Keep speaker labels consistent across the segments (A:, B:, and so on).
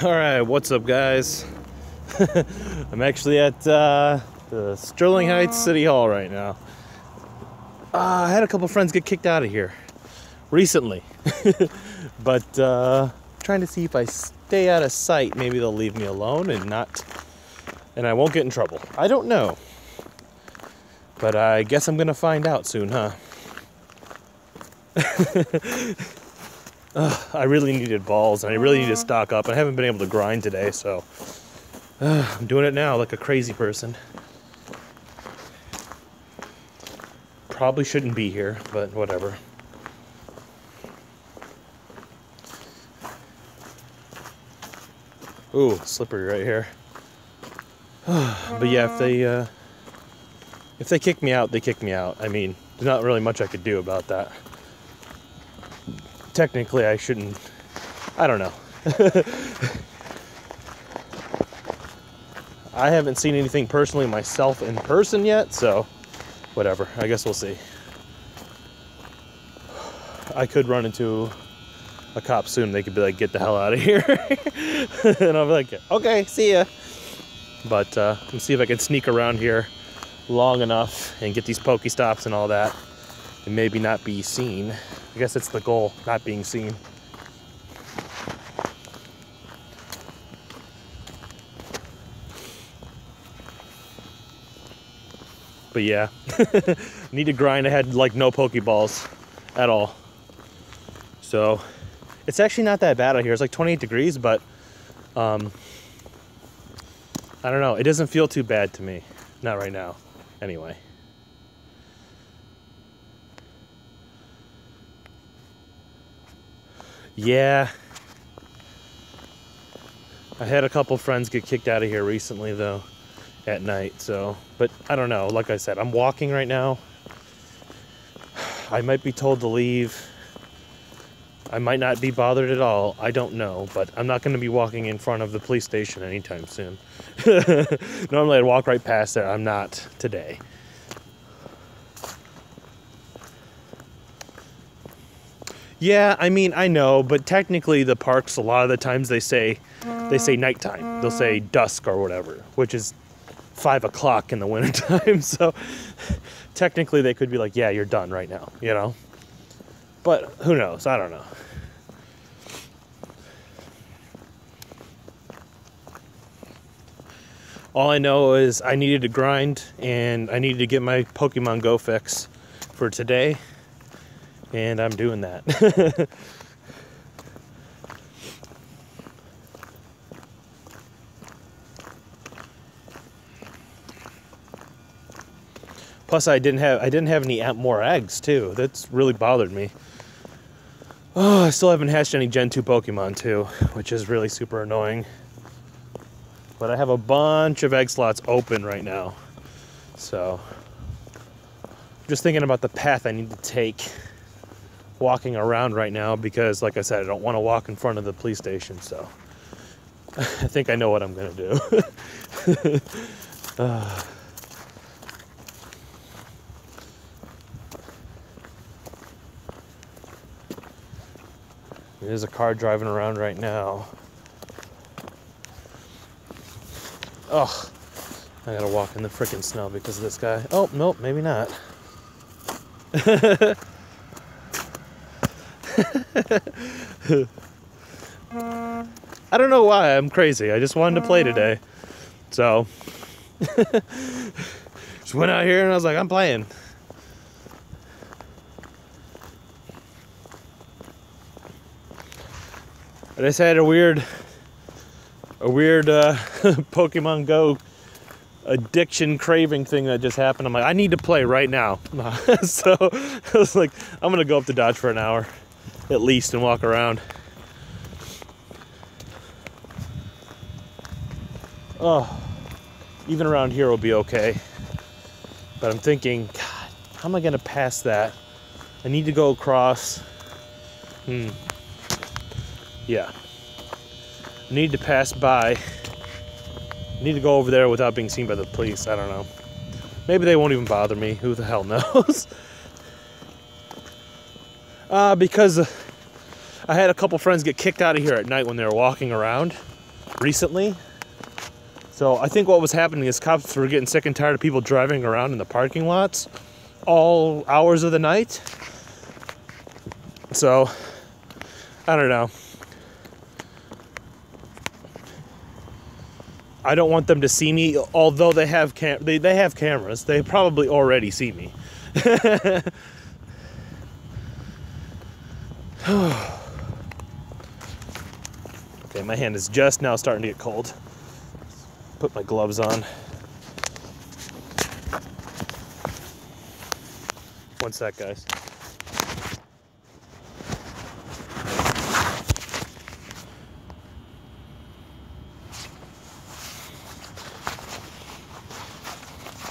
A: All right, what's up, guys? I'm actually at uh, the Sterling Heights City Hall right now. Uh, I had a couple friends get kicked out of here recently, but uh, trying to see if I stay out of sight, maybe they'll leave me alone and not, and I won't get in trouble. I don't know, but I guess I'm gonna find out soon, huh? Ugh, I really needed balls and I really need to stock up. I haven't been able to grind today, so I'm doing it now like a crazy person. Probably shouldn't be here, but whatever. Ooh, slippery right here. but yeah, if they uh, if they kick me out, they kick me out. I mean, there's not really much I could do about that technically I shouldn't. I don't know. I haven't seen anything personally myself in person yet, so whatever. I guess we'll see. I could run into a cop soon. They could be like, "Get the hell out of here," and I'll be like, "Okay, see ya." But uh, let's see if I can sneak around here long enough and get these Pokestops and all that, and maybe not be seen. I guess it's the goal, not being seen. But yeah, need to grind. I had like no Pokeballs at all. So it's actually not that bad out here. It's like 28 degrees, but um, I don't know. It doesn't feel too bad to me. Not right now, anyway. Yeah. I had a couple friends get kicked out of here recently though at night, so but I don't know. Like I said, I'm walking right now. I might be told to leave. I might not be bothered at all. I don't know, but I'm not going to be walking in front of the police station anytime soon. Normally I'd walk right past there. I'm not today. Yeah, I mean, I know, but technically the parks a lot of the times they say they say nighttime. They'll say mm. dusk or whatever, which is five o'clock in the wintertime. So technically they could be like, yeah, you're done right now, you know? But who knows? I don't know. All I know is I needed to grind and I needed to get my Pokemon Go fix for today and I'm doing that. Plus, I didn't have I didn't have any more eggs too. That's really bothered me. Oh, I still haven't hatched any Gen 2 Pokemon too, which is really super annoying. But I have a bunch of egg slots open right now. So, just thinking about the path I need to take walking around right now because, like I said, I don't want to walk in front of the police station. So I think I know what I'm going to do. uh. There's a car driving around right now. Oh, I gotta walk in the freaking snow because of this guy. Oh, nope, maybe not. I don't know why I'm crazy. I just wanted to play today. So just went out here and I was like, I'm playing. I just had a weird a weird uh, Pokemon Go addiction craving thing that just happened. I'm like, I need to play right now. so I was like, I'm gonna go up to Dodge for an hour at least and walk around. Oh, even around here will be okay. But I'm thinking, God, how am I gonna pass that? I need to go across. Hmm. Yeah. I need to pass by. I need to go over there without being seen by the police. I don't know. Maybe they won't even bother me. Who the hell knows? Uh, because I had a couple friends get kicked out of here at night when they were walking around. recently. So I think what was happening is cops were getting sick and tired of people driving around in the parking lots all hours of the night. So I don't know. I don't want them to see me, although they have cam- they, they have cameras. They probably already see me. okay, my hand is just now starting to get cold. Put my gloves on. One sec, guys.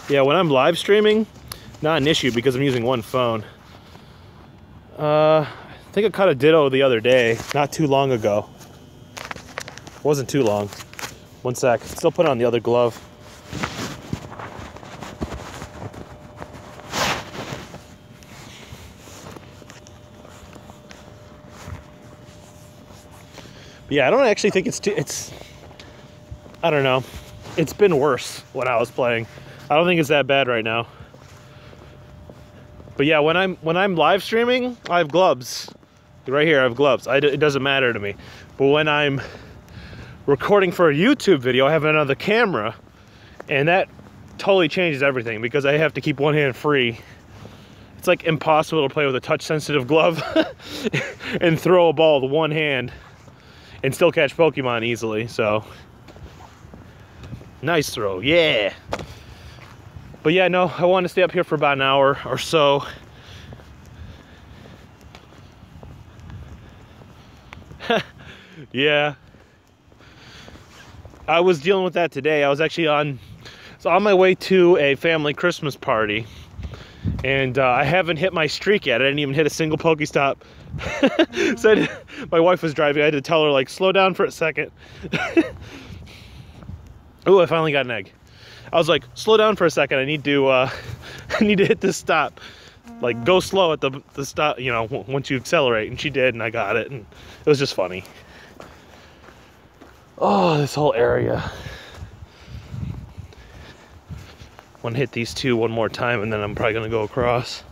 A: Yeah, when I'm live streaming, not an issue because I'm using one phone. Uh, think I caught a ditto the other day, not too long ago. Wasn't too long. One sec. Still put on the other glove. But yeah, I don't actually think it's too. It's. I don't know. It's been worse when I was playing. I don't think it's that bad right now. But yeah, when I'm when I'm live streaming, I have gloves. Right here, I have gloves. I, it doesn't matter to me. But when I'm recording for a YouTube video, I have another camera, and that totally changes everything because I have to keep one hand free. It's like impossible to play with a touch-sensitive glove and throw a ball with one hand and still catch Pokemon easily. So, nice throw, yeah. But yeah, no, I want to stay up here for about an hour or so. Yeah. I was dealing with that today. I was actually on, so on my way to a family Christmas party, and uh, I haven't hit my streak yet. I didn't even hit a single Pokestop. so my wife was driving. I had to tell her like, slow down for a second. oh, I finally got an egg. I was like, slow down for a second. I need to, uh, I need to hit this stop. Like, go slow at the, the stop, you know, once you accelerate. And she did, and I got it. And it was just funny. Oh, this whole area. I Want to hit these two one more time, and then I'm probably going to go across.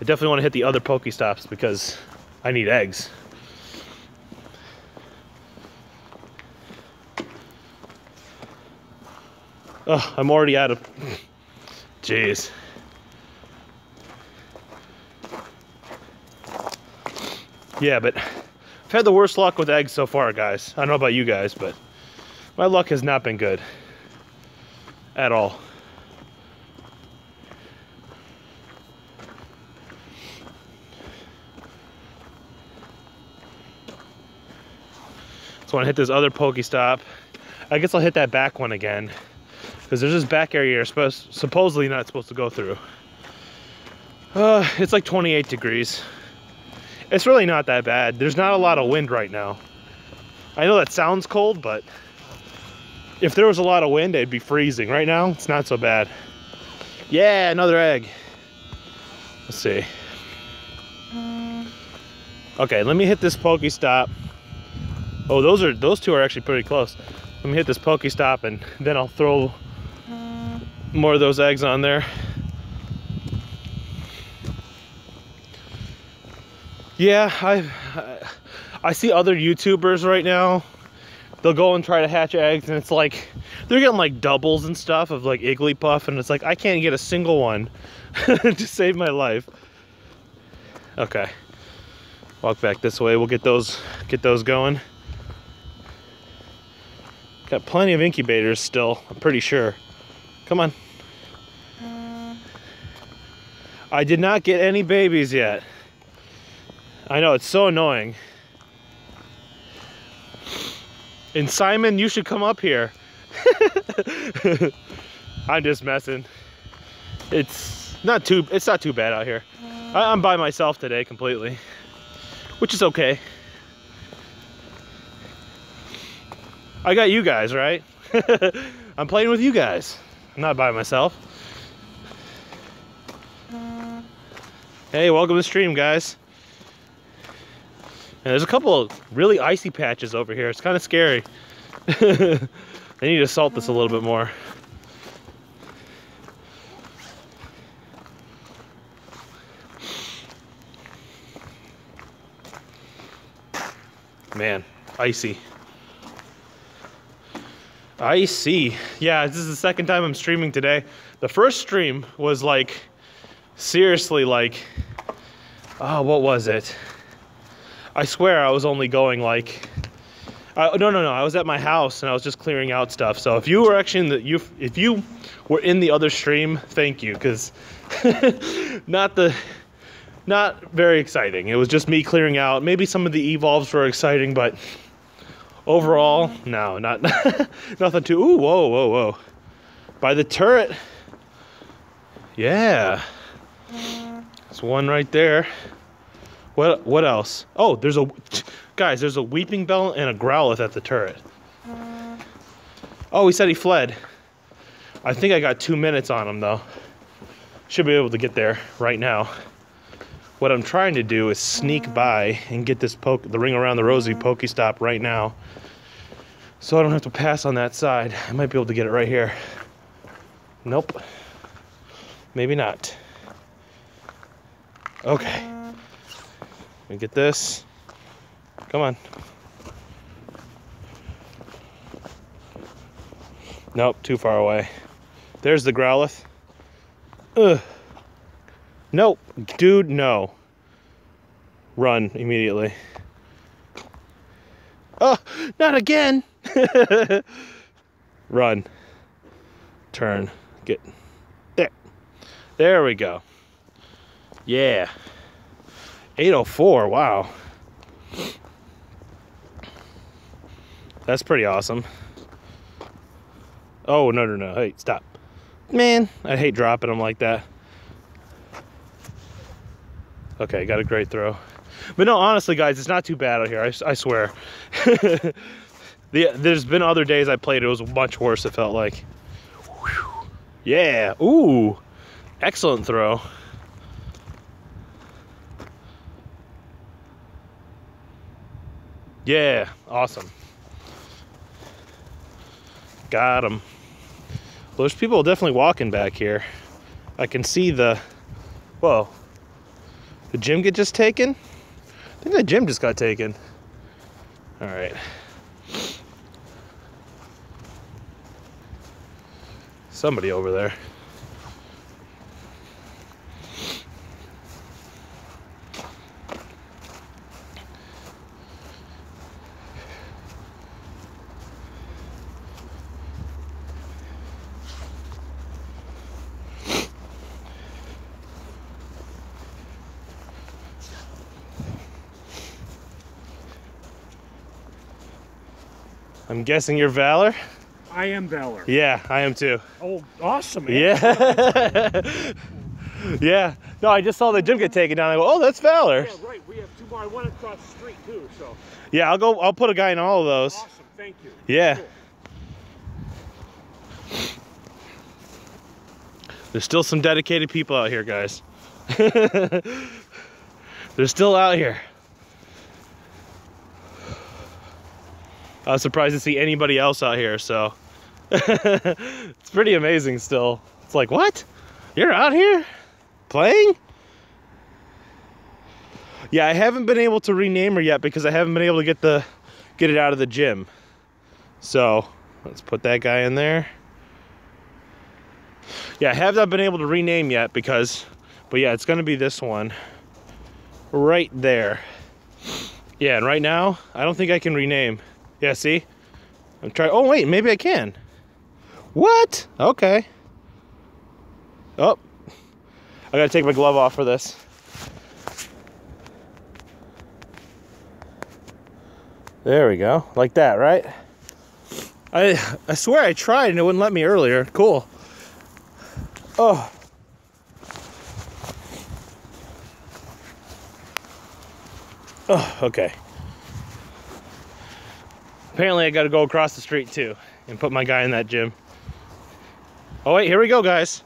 A: I definitely want to hit the other Pokestops because I need eggs. Oh, I'm already out of. Jeez. Yeah, but I've had the worst luck with eggs so far, guys. I don't know about you guys, but my luck has not been good at all. So I want to hit this other Pokestop. I guess I'll hit that back one again because there's this back area you're supposed supposedly not supposed to go through. Uh, it's like 28 degrees. It's really not that bad. There's not a lot of wind right now. I know that sounds cold, but if there was a lot of wind, it'd be freezing. Right now, it's not so bad. Yeah, another egg. Let's see. Okay, let me hit this Pokestop. Oh, those are those two are actually pretty close. Let me hit this Pokestop and then I'll throw more of those eggs on there. Yeah, I I see other YouTubers right now. They'll go and try to hatch eggs, and it's like they're getting like doubles and stuff of like Igglybuff, and it's like I can't get a single one to save my life. Okay, walk back this way. We'll get those get those going. Got plenty of incubators still. I'm pretty sure. Come on. Uh. I did not get any babies yet. I know, it's so annoying. And Simon, you should come up here. I'm just messing. It's not too it's not too bad out here. I, I'm by myself today completely, which is okay. I got you guys, right? I'm playing with you guys. I'm not by myself. Hey, welcome to the stream, guys. And there's a couple of really icy patches over here. It's kind of scary. I need to salt this a little bit more. Man, icy. Icy. Yeah, this is the second time I'm streaming today. The first stream was like, seriously, like, oh, what was it? I swear I was only going like, no, no, no. I was at my house and I was just clearing out stuff. So if you were actually in the, you, if you were in the other stream, thank you, because not the, not very exciting. It was just me clearing out. Maybe some of the evolves were exciting, but overall, no, not nothing too. Ooh, whoa, whoa, whoa! By the turret, yeah. There's one right there. What what else? Oh, there's a guys. There's a Weepinbell and a growlithe at the turret. Oh, he said he fled. I think I got two minutes on him though. Should be able to get there right now. What I'm trying to do is sneak by and get this poke, the ring around the rosy Pokestop right now. So I don't have to pass on that side. I might be able to get it right here. Nope. Maybe not. Okay. Get this. Come on. Nope, too far away. There's the Growlithe. Ugh. Nope. Dude, no. Run immediately. Oh, not again. Run. Turn. Get. There. There we go. Yeah. 804. Wow. That's pretty awesome. Oh, no, no, no. Hey, stop. Man, I hate dropping them like that. Okay, got a great throw. But no, honestly, guys, it's not too bad out here. I, I swear. the, there's been other days I played, it was much worse, it felt like. Whew. Yeah. Ooh. Excellent throw. Yeah. Awesome. Got him. Well, there's people definitely walking back here. I can see the... Whoa. The gym get just taken? I think the gym just got taken. All right. Somebody over there. Guessing you're Valor?
B: I am Valor.
A: Yeah, I am too.
B: Oh, awesome. Man.
A: Yeah. yeah. No, I just saw the gym get taken down. I go, oh, that's Valor.
B: Yeah, right. We have two more. I went across the street too, so.
A: Yeah, I'll go. I'll put a guy in all of those.
B: Awesome. Thank you.
A: Yeah.
B: Cool.
A: There's still some dedicated people out here, guys. They're still out here. I was surprised to see anybody else out here, so it's pretty amazing still. It's like, what? You're out here playing? Yeah, I haven't been able to rename her yet because I haven't been able to get the get it out of the gym. So let's put that guy in there. Yeah, I have not been able to rename yet because, but yeah, it's gonna be this one right there. Yeah, and right now, I don't think I can rename. Yeah, see? I'm trying, oh wait, maybe I can. What? Okay. Oh, I gotta take my glove off for this. There we go, like that, right? I I swear I tried and it wouldn't let me earlier. Cool. Oh. Oh, okay. Apparently I gotta go across the street too and put my guy in that gym. Oh wait, here we go guys.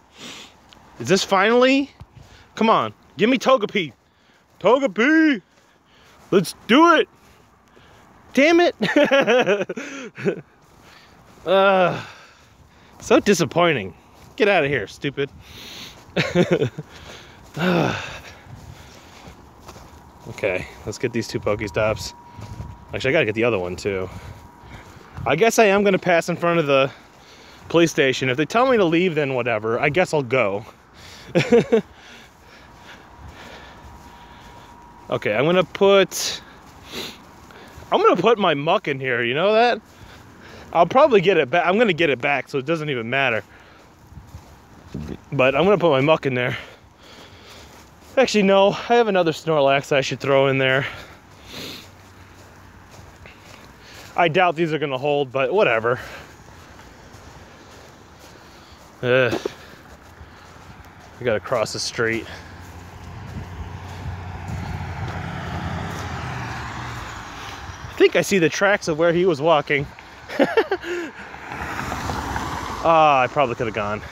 A: Is this finally? Come on, give me Togepi. Togepi! Let's do it. Damn it. uh, so disappointing. Get out of here, stupid. okay, let's get these two Pokestops. Actually, I gotta get the other one too. I guess I am gonna pass in front of the police station. If they tell me to leave, then whatever. I guess I'll go. okay, I'm gonna put I'm gonna put my Muk in here, you know that? I'll probably get it back. I'm gonna get it back, so it doesn't even matter. But I'm gonna put my Muk in there. Actually, no, I have another Snorlax I should throw in there. I doubt these are gonna hold, but whatever. Ugh. We gotta cross the street. I think I see the tracks of where he was walking. Ah, I probably could have gone.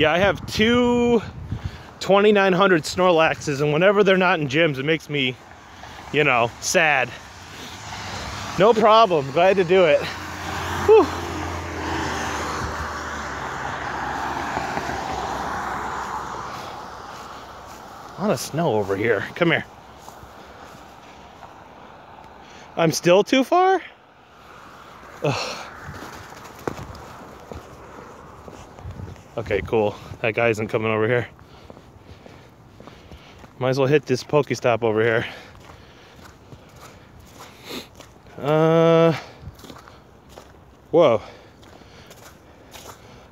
A: Yeah, I have two 2900 Snorlaxes, and whenever they're not in gyms, it makes me, you know, sad. No problem. Glad to do it. Whew. A lot of snow over here. Come here. I'm still too far? Ugh. Okay, cool. That guy isn't coming over here. Might as well hit this Pokestop over here. Uh, whoa.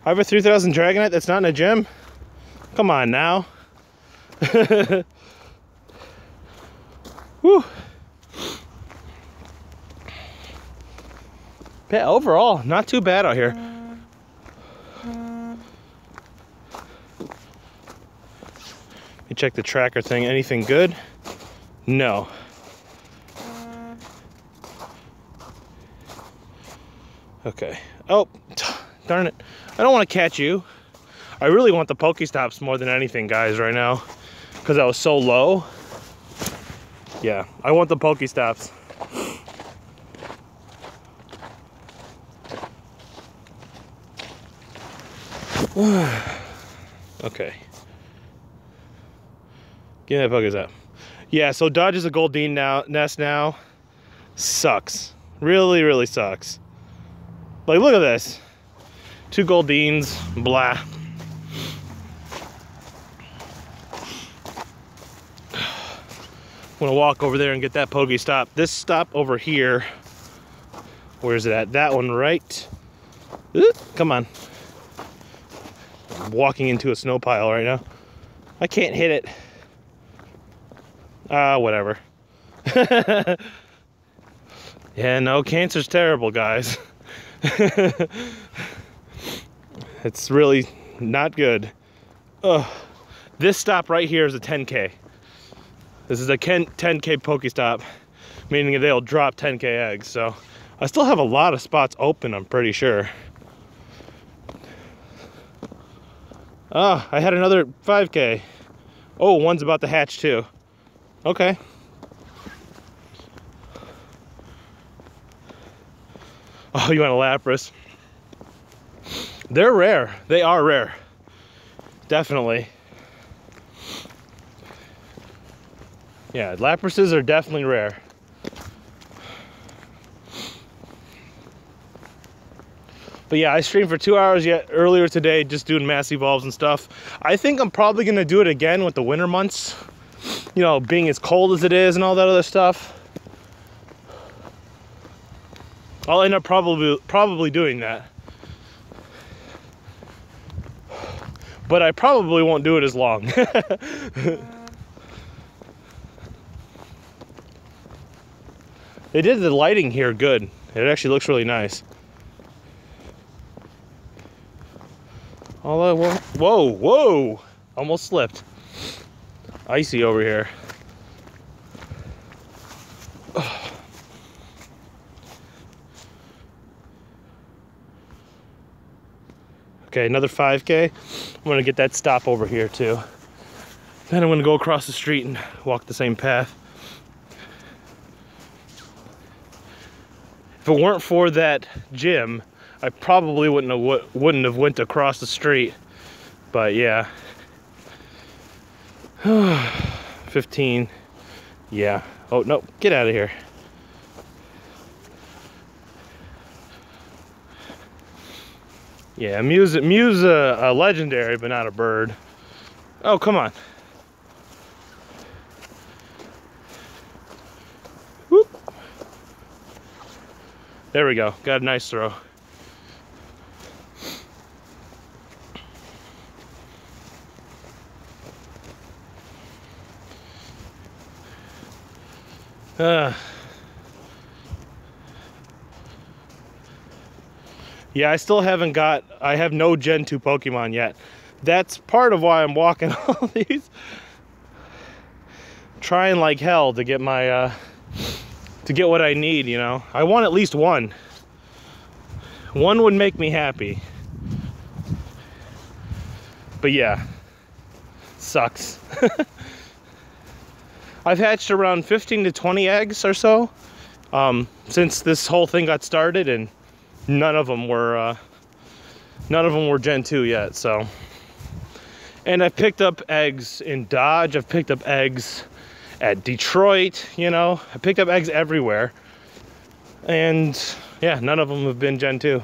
A: I have a 3000 Dragonite that's not in a gym? Come on now. Whew. Yeah, overall, not too bad out here. Check the tracker thing. Anything good? No. Okay. Oh, darn it. I don't want to catch you. I really want the Pokestops more than anything, guys, right now. Because I was so low. Yeah, I want the Pokestops. okay. Me that Pokestop. Yeah, so Dodge is a Goldeen now, nest now. Sucks. Really, really sucks. Like, look at this. Two Goldeens, blah. I'm gonna walk over there and get that pogey stop. This stop over here, where's it at? That one right. Come on. I'm walking into a snow pile right now. I can't hit it. Ah, uh, whatever. yeah, no, cancer's terrible, guys. it's really not good. Ugh. This stop right here is a 10K. This is a 10K Pokestop, meaning they'll drop 10K eggs. So I still have a lot of spots open, I'm pretty sure. Ah, oh, I had another 5K. Oh, one's about to hatch too. Okay. Oh, you want a Lapras? They're rare. They are rare. Definitely. Yeah, Laprases are definitely rare. But yeah, I streamed for two hours yet earlier today, just doing mass evolves and stuff. I think I'm probably gonna do it again with the winter months. You know, being as cold as it is and all that other stuff. I'll end up probably probably doing that. But I probably won't do it as long. they did the lighting here good. It actually looks really nice. Although, whoa, whoa, almost slipped icy over here. Okay, another 5K. I'm gonna get that stop over here too. Then I'm gonna go across the street and walk the same path. If it weren't for that gym, I probably wouldn't have, wouldn't have went across the street. But yeah, 15. Yeah. Oh no, get out of here. Yeah, Mew's, Mew's a, uh, a legendary, but not a bird. Oh, come on. Whoop. There we go. Got a nice throw. Uh, yeah, I still haven't got, I have no Gen 2 Pokemon yet. That's part of why I'm walking all these. Trying like hell to get my, uh, to get what I need, you know. I want at least one. One would make me happy. But yeah, sucks. I've hatched around 15 to 20 eggs or so um, since this whole thing got started, and none of them were uh, none of them were Gen 2 yet. So, and I've picked up eggs in Dodge. I've picked up eggs at Detroit. You know, I picked up eggs everywhere, and yeah, none of them have been Gen 2.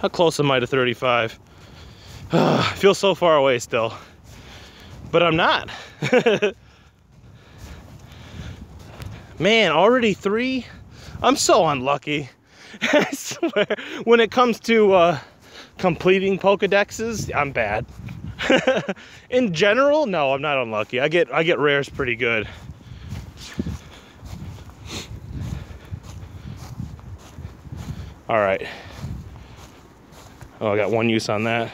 A: How close am I to 35? I feel so far away still. But I'm not. Man, already three? I'm so unlucky. I swear, when it comes to uh, completing Pokedexes, I'm bad. In general, no, I'm not unlucky. I get I get rares pretty good. All right. Oh, I got one use on that.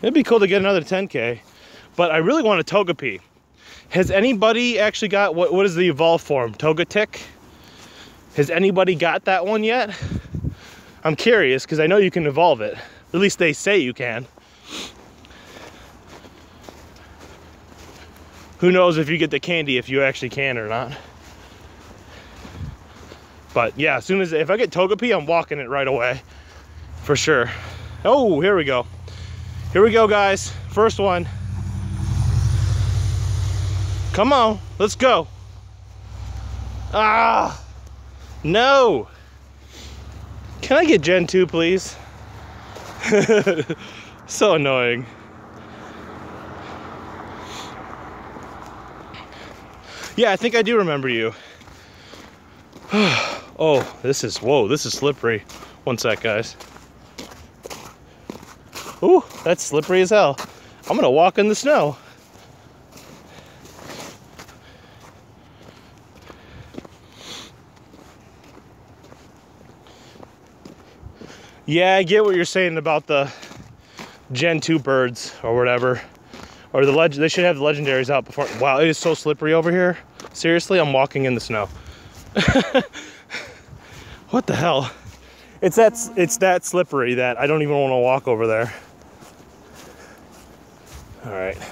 A: It'd be cool to get another 10K, but I really want a Togepi. Has anybody actually got, what, what is the evolved form? Togetic? Has anybody got that one yet? I'm curious because I know you can evolve it. At least they say you can. Who knows if you get the candy if you actually can or not. But yeah, as soon as, if I get Togepi, I'm walking it right away. For sure. Oh, here we go. Here we go, guys. First one. Come on, let's go. Ah, no. Can I get Gen 2, please? so annoying. Yeah, I think I do remember you. oh, this is, whoa, this is slippery. One sec, guys. Ooh, that's slippery as hell. I'm gonna walk in the snow. Yeah, I get what you're saying about the Gen 2 birds or whatever. Or the legend, they should have the legendaries out before. Wow, it is so slippery over here. Seriously, I'm walking in the snow. what the hell? It's that, it's that slippery that I don't even want to walk over there. All right.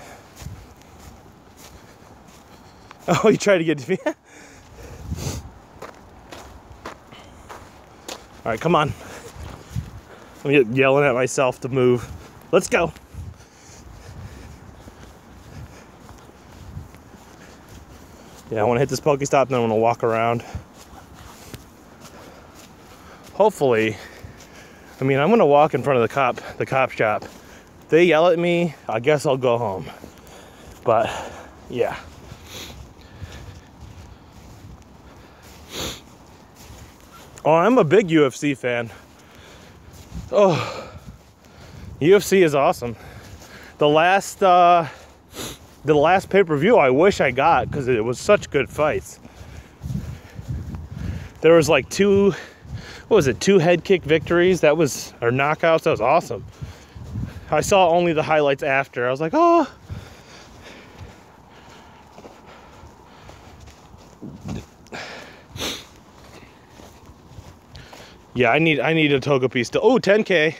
A: Oh, you tried to get to me. All right, come on. I'm yelling at myself to move. Let's go. Yeah, I want to hit this Pokestop and then I'm going to walk around. Hopefully, I mean, I'm going to walk in front of the cop, the cop shop they yell at me, I guess I'll go home. But yeah. Oh, I'm a big UFC fan. Oh, UFC is awesome. The last, uh, the last pay-per-view I wish I got because it was such good fights. There was like two, what was it, two head kick victories? That was, or knockouts, that was awesome. I saw only the highlights after. I was like, oh. Yeah, I need I need a Togepis to oh 10k.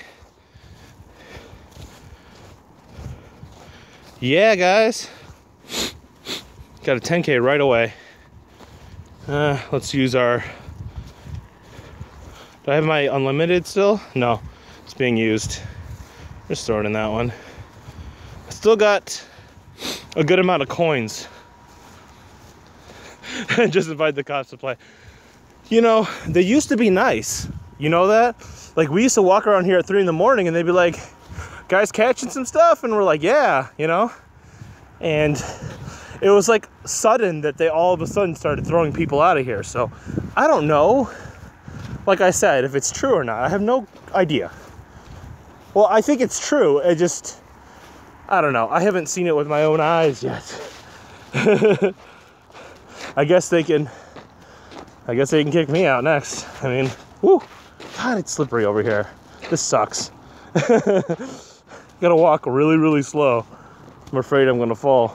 A: Yeah guys. Got a 10k right away. Uh, let's use our Do I have my unlimited still? No, it's being used. Just throw it in that one. I still got a good amount of coins. And just invite the cops to play. You know, they used to be nice. You know that? Like we used to walk around here at three in the morning and they'd be like, guys catching some stuff, and we're like, yeah, you know? And it was like sudden that they all of a sudden started throwing people out of here. So I don't know. Like I said, if it's true or not, I have no idea. Well, I think it's true. I just, I don't know. I haven't seen it with my own eyes yet. I guess they can, I guess they can kick me out next. I mean, whoo, God, it's slippery over here. This sucks. Gotta walk really, really slow. I'm afraid I'm gonna fall.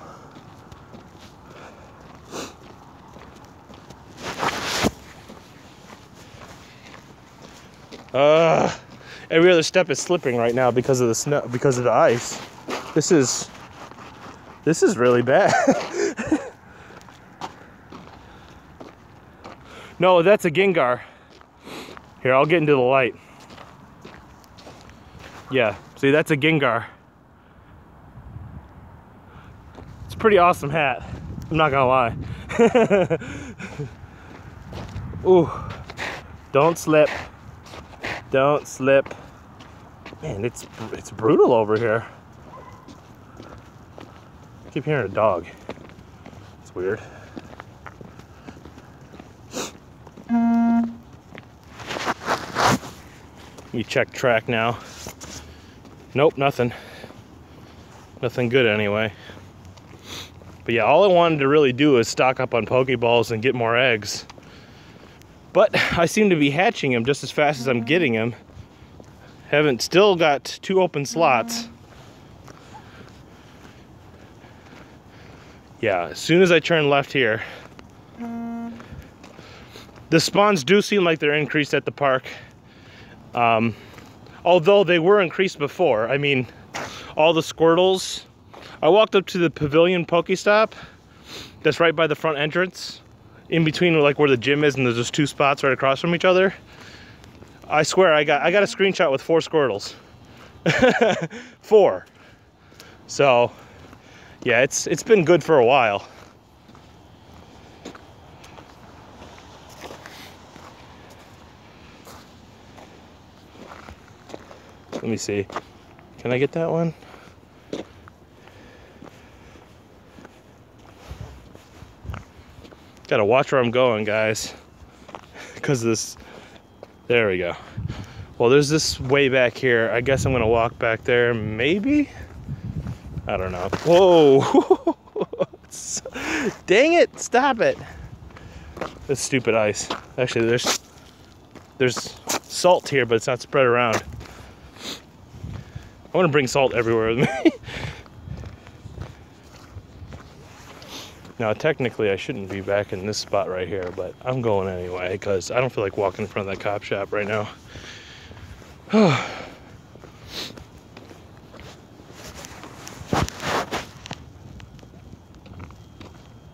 A: Uh, every other step is slipping right now because of the snow, because of the ice. This is, this is really bad. no, that's a Gengar. Here, I'll get into the light. Yeah, see, that's a Gengar. It's a pretty awesome hat. I'm not gonna lie. Ooh, don't slip. Don't slip. Man, it's it's brutal over here. I keep hearing a dog. It's weird. We check track now. Nope, nothing. Nothing good anyway. But yeah, all I wanted to really do is stock up on Pokeballs and get more eggs. But I seem to be hatching them just as fast as I'm getting them. Haven't still got two open slots. Yeah, as soon as I turn left here, the spawns do seem like they're increased at the park. Um, although they were increased before. I mean, all the Squirtles. I walked up to the Pavilion Pokestop that's right by the front entrance in between like where the gym is and there's just two spots right across from each other. I swear I got I got a screenshot with four Squirtles. four. So yeah, it's it's been good for a while. Let me see. Can I get that one? Gotta watch where I'm going, guys. Because this, there we go. Well, there's this way back here. I guess I'm gonna walk back there, maybe? I don't know. Whoa! Dang it, stop it. This stupid ice. Actually, there's, there's salt here, but it's not spread around. I want to bring salt everywhere with me. now, technically, I shouldn't be back in this spot right here, but I'm going anyway because I don't feel like walking in front of that cop shop right now. oh,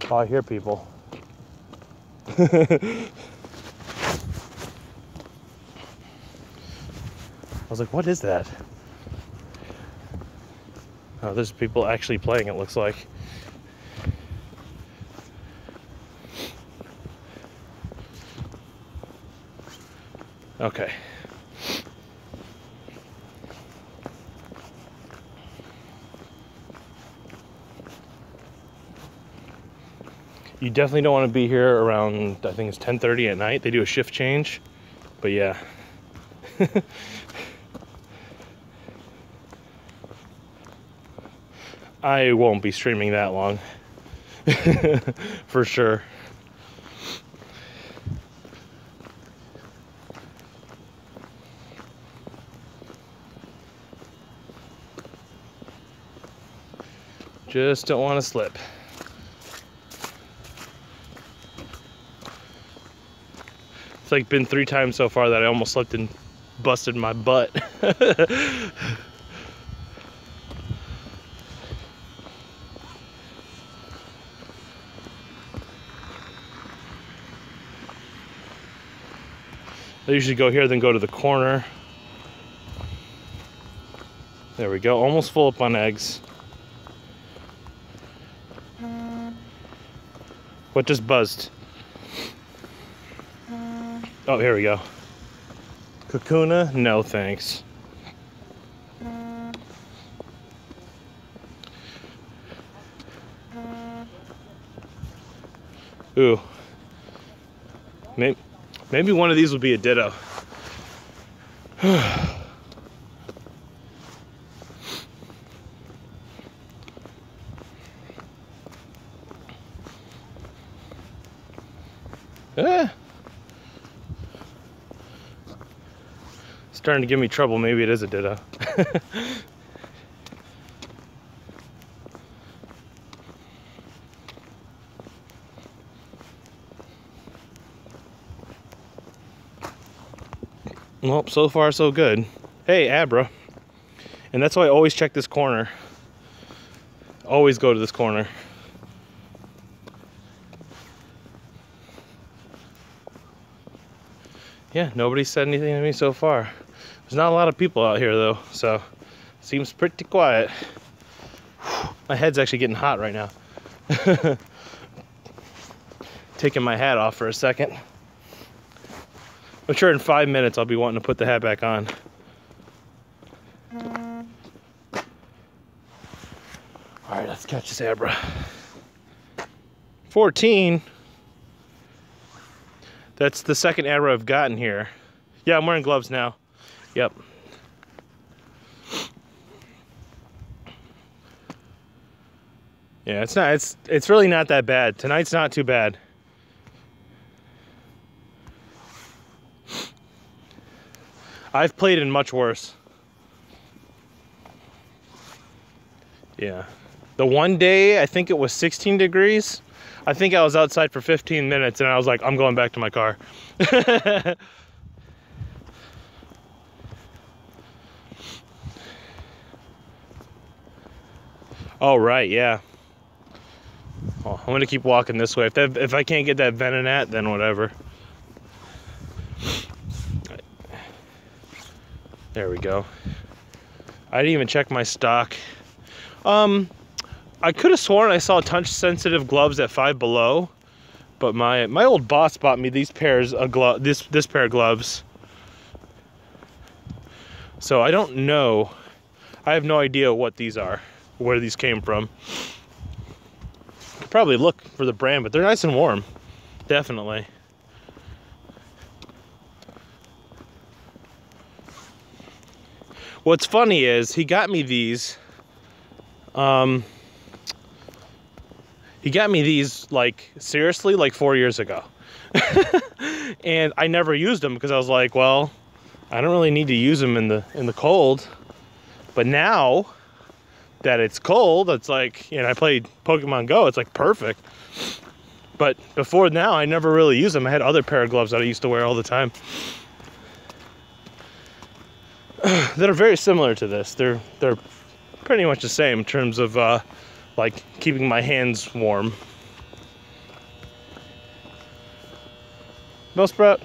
A: I hear people. I was like, what is that? Oh, there's people actually playing, it looks like. Okay. You definitely don't want to be here around, I think it's 10.30 at night. They do a shift change, but yeah. I won't be streaming that long. For sure. Just don't want to slip. It's like been three times so far that I almost slipped and busted my butt. I usually go here, then go to the corner. There we go, almost full up on eggs. What just buzzed? Uh. Oh, here we go. Kakuna? No, thanks. Uh. Ooh. Maybe, maybe one of these will be a ditto. Eh. Starting to give me trouble. Maybe it is a ditto. well, so far so good. Hey, Abra. And that's why I always check this corner. Always go to this corner. yeah, nobody said anything to me so far. There's not a lot of people out here though, so seems pretty quiet. My head's actually getting hot right now. Taking my hat off for a second. I'm sure in five minutes I'll be wanting to put the hat back on. All right, let's catch this abra. 14. That's the second Abra I've gotten here. Yeah, I'm wearing gloves now. Yep. Yeah, it's not it's it's really not that bad. Tonight's not too bad. I've played in much worse. Yeah. The one day, I think it was 16 degrees. I think I was outside for 15 minutes and I was like, I'm going back to my car. oh, right, yeah. Oh, I'm gonna keep walking this way. If, that, if I can't get that Venonat, then whatever. There we go. I didn't even check my stock. Um, I could have sworn I saw touch sensitive gloves at Five Below, but my my old boss bought me these pairs of glove this this pair of gloves. So I don't know. I have no idea what these are, where these came from. Probably look for the brand, but they're nice and warm. Definitely. What's funny is he got me these um, he got me these like seriously like four years ago. and I never used them because I was like, well, I don't really need to use them in the in the cold. But now that it's cold, it's like, you know, I played Pokemon Go, it's like perfect. But before now, I never really used them. I had other pair of gloves that I used to wear all the time that are very similar to this. They're they're pretty much the same in terms of uh, like keeping my hands warm. Bellsprout.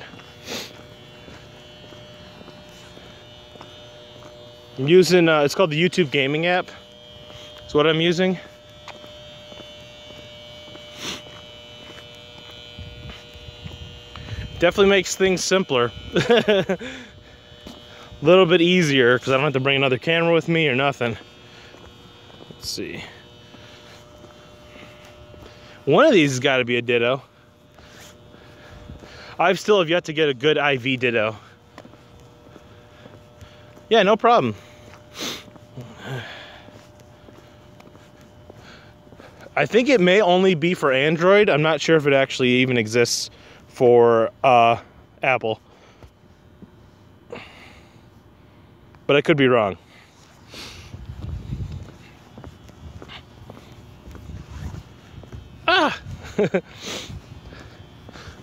A: I'm using, uh, it's called the YouTube gaming app. It's what I'm using. Definitely makes things simpler. A little bit easier because I don't have to bring another camera with me or nothing. Let's see. One of these has got to be a ditto. I still have yet to get a good IV ditto. Yeah, no problem. I think it may only be for Android. I'm not sure if it actually even exists for uh, Apple. But I could be wrong. Ah!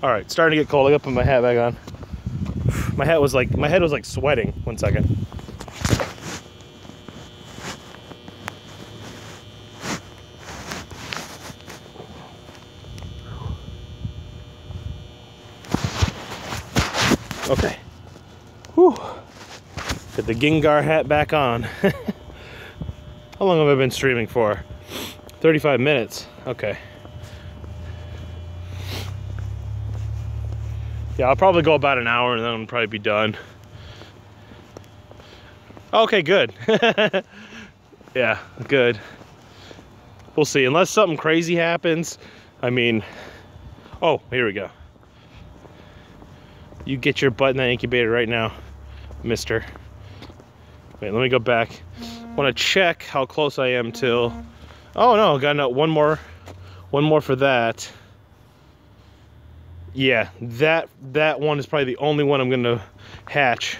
A: All right, starting to get cold. I got to put my hat back on. My hat was like, my head was like sweating. One second. Okay. Whew. Get the Gengar hat back on. How long have I been streaming for? 35 minutes. Okay. Yeah, I'll probably go about an hour and then I'll probably be done. Okay, good. yeah, good. We'll see. Unless something crazy happens. I mean, oh, here we go. You get your butt in that incubator right now, mister. Wait, let me go back. want to check how close I am till... Oh no, got no, one more, one more for that. Yeah, that that one is probably the only one I'm gonna hatch.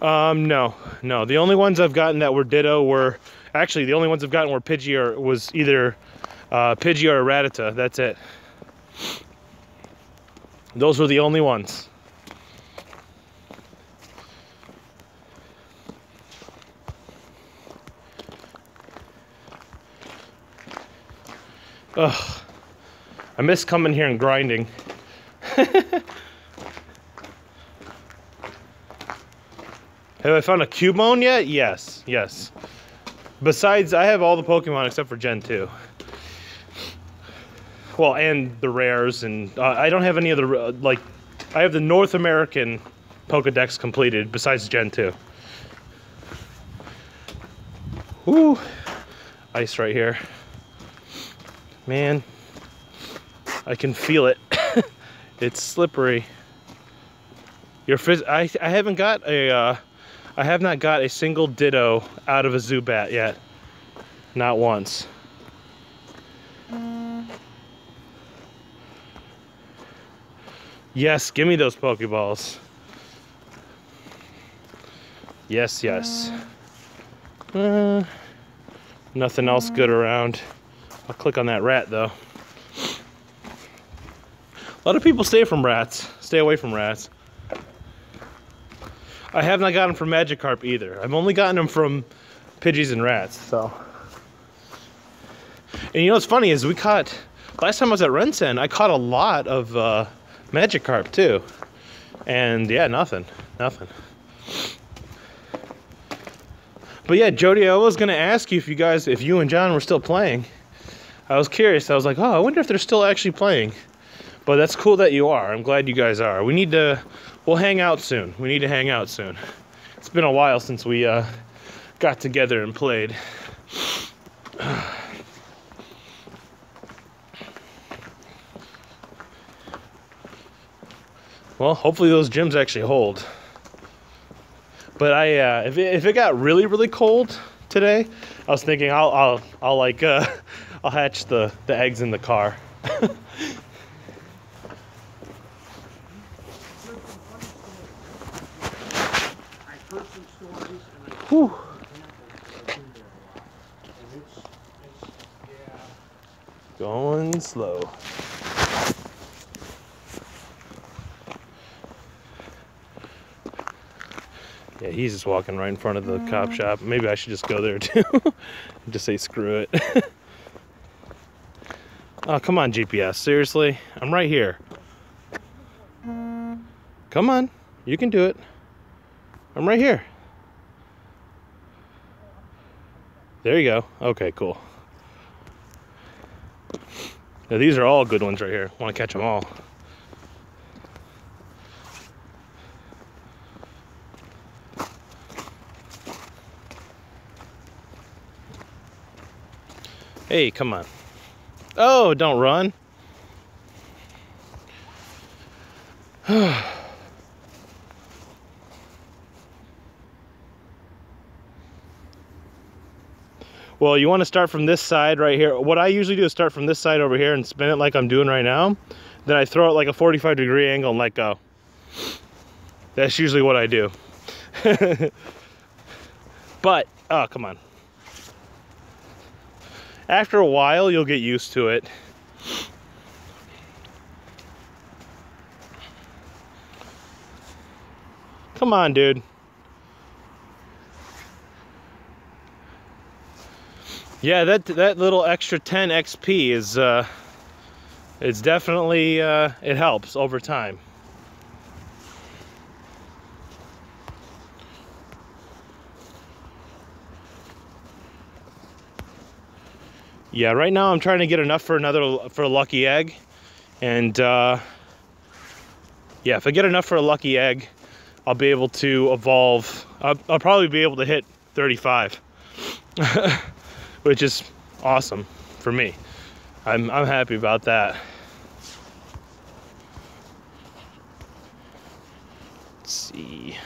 A: Um, no, no. The only ones I've gotten that were Ditto were actually the only ones I've gotten were Pidgey or was either uh, Pidgey or Rattata. That's it. Those were the only ones. Ugh. I miss coming here and grinding. Have I found a Cubone yet? Yes, yes. Besides, I have all the Pokemon except for Gen 2. Well, and the rares, and uh, I don't have any of the, uh, like, I have the North American Pokedex completed besides Gen 2. Woo! Ice right here. Man, I can feel it. it's slippery. Your phys I, I haven't got a, uh, I have not got a single Ditto out of a Zubat yet. Not once. Yes, give me those Pokeballs. Yes, yes. Uh, nothing else good around. I'll click on that rat though. A lot of people stay from rats, stay away from rats. I have not gotten from Magikarp either. I've only gotten them from Pidgeys and rats, so. And you know what's funny is we caught, last time I was at RenCen, I caught a lot of uh, Magikarp too. And yeah, nothing, nothing. But yeah, Jody, I was gonna ask you if you guys, if you and John were still playing. I was curious. I was like, oh, I wonder if they're still actually playing. But that's cool that you are. I'm glad you guys are. We need to, we'll hang out soon. We need to hang out soon. It's been a while since we uh, got together and played. Well, hopefully those gyms actually hold. But I, uh, if, it, if it got really, really cold today, I was thinking I'll, I'll, I'll like, uh, I'll hatch the, the eggs in the car. Whew. Going slow. Yeah, he's just walking right in front of the cop mm. shop. Maybe I should just go there too. just say screw it. oh, come on, GPS. Seriously? I'm right here. Come on. You can do it. I'm right here. There you go. Okay, cool. Now, these are all good ones right here. Want to catch them all. Hey, come on. Oh, don't run. well, you want to start from this side right here. What I usually do is start from this side over here and spin it like I'm doing right now. Then I throw it like a 45 degree angle and let go. That's usually what I do. but, oh, come on. After a while, you'll get used to it. Come on, dude. Yeah, that that little extra 10 XP is uh it's definitely uh it helps over time. Yeah, right now I'm trying to get enough for another for a lucky egg. And uh yeah, if I get enough for a lucky egg, I'll be able to evolve. I'll, I'll probably be able to hit 35. which is awesome for me. I'm, I'm happy about that. Let's see.